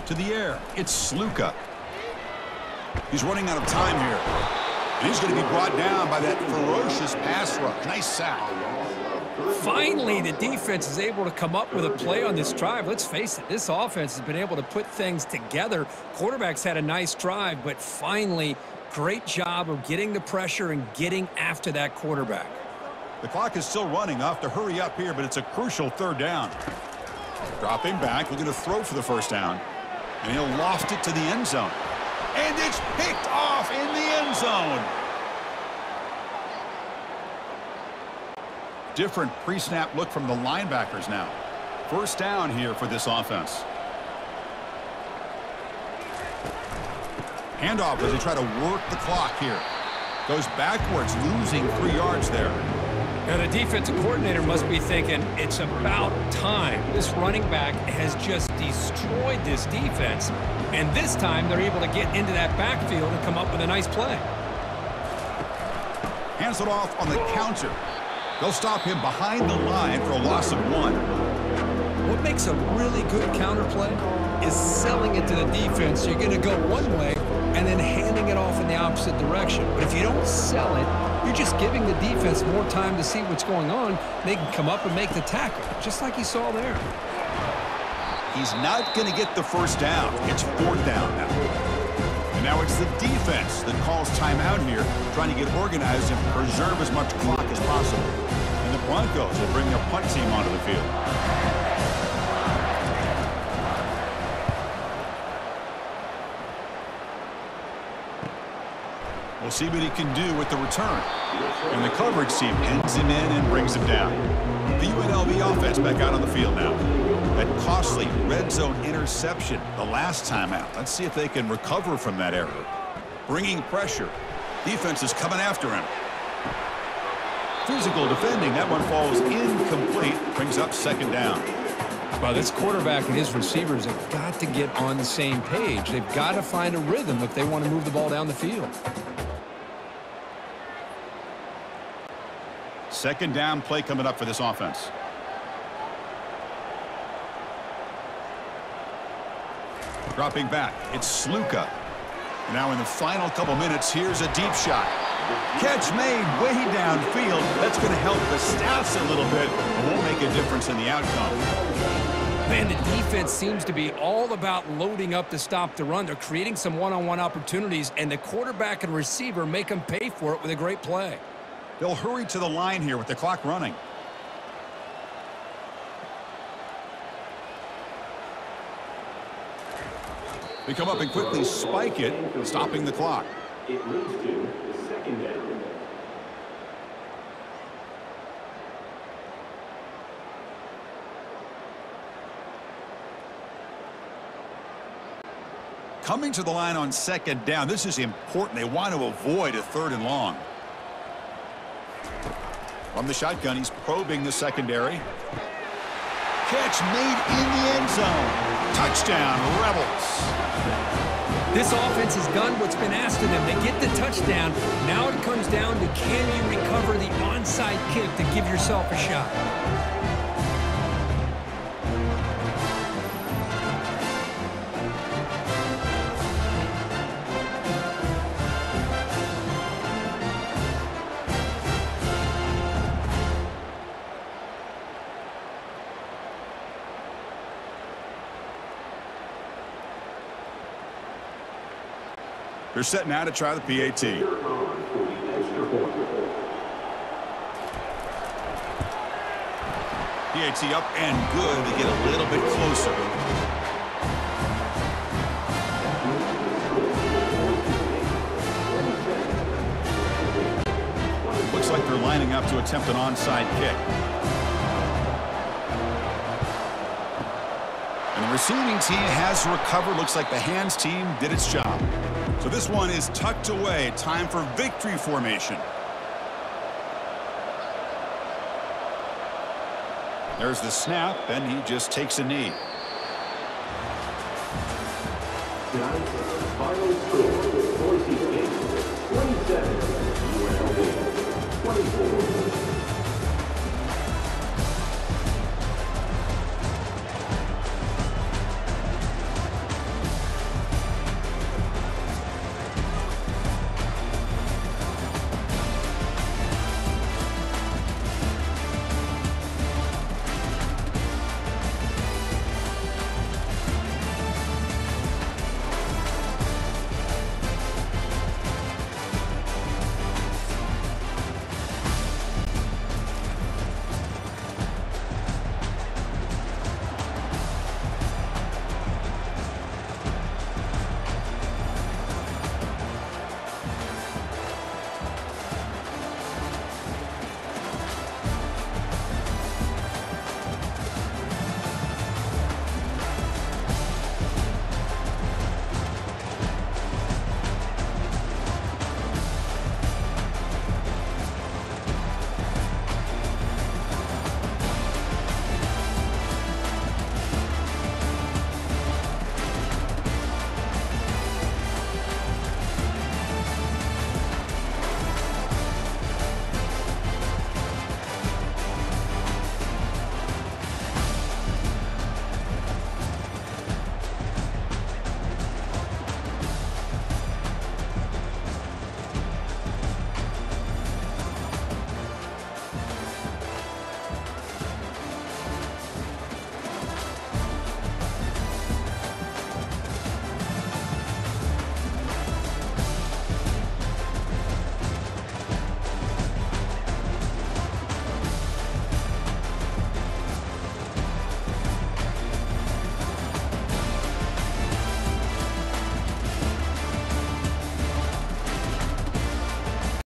To the air, it's Sluka. He's running out of time here. And he's going to be brought down by that ferocious pass rush. Nice sack. Finally, the defense is able to come up with a play on this drive. Let's face it, this offense has been able to put things together. Quarterback's had a nice drive, but finally, great job of getting the pressure and getting after that quarterback. The clock is still running. Off to hurry up here, but it's a crucial third down. Dropping back, looking to throw for the first down. And he'll loft it to the end zone. And it's picked off in the end zone. Different pre-snap look from the linebackers now. First down here for this offense. Handoff as they try to work the clock here. Goes backwards, losing three yards there. Now, the defensive coordinator must be thinking, it's about time. This running back has just destroyed this defense. And this time, they're able to get into that backfield and come up with a nice play. Hands it off on the counter. They'll stop him behind the line for a loss of one. What makes a really good counter play is selling it to the defense. You're going to go one way and then handing it off in the opposite direction. But if you don't sell it, you're just giving the defense more time to see what's going on. They can come up and make the tackle, just like you saw there. He's not going to get the first down. It's fourth down now. And now it's the defense that calls timeout here, trying to get organized and preserve as much clock as possible. Broncos will bring their punt team onto the field. We'll see what he can do with the return. And the coverage team ends him in and brings him down. The UNLV offense back out on the field now. That costly red zone interception the last time out. Let's see if they can recover from that error. Bringing pressure. Defense is coming after him. Physical defending. That one falls incomplete. Brings up second down. Well, this quarterback and his receivers have got to get on the same page. They've got to find a rhythm if they want to move the ball down the field. Second down play coming up for this offense. Dropping back, it's Sluka. Now in the final couple minutes, here's a deep shot. Catch made way downfield. That's going to help the stats a little bit, but won't make a difference in the outcome. Man, the defense seems to be all about loading up to stop the run. They're creating some one-on-one -on -one opportunities, and the quarterback and receiver make them pay for it with a great play. They'll hurry to the line here with the clock running. They come up and quickly spike it, stopping the clock. It to Coming to the line on second down, this is important. They want to avoid a third and long. From the shotgun, he's probing the secondary. Catch made in the end zone. Touchdown, Rebels. This offense has done what's been asked of them. They get the touchdown. Now it comes down to can you recover the onside kick to give yourself a shot. Setting out to try the PAT. PAT up and good to get a little bit closer. Looks like they're lining up to attempt an onside kick. And the receiving team has recovered. Looks like the hands team did its job. So this one is tucked away. Time for victory formation. There's the snap, and he just takes a knee.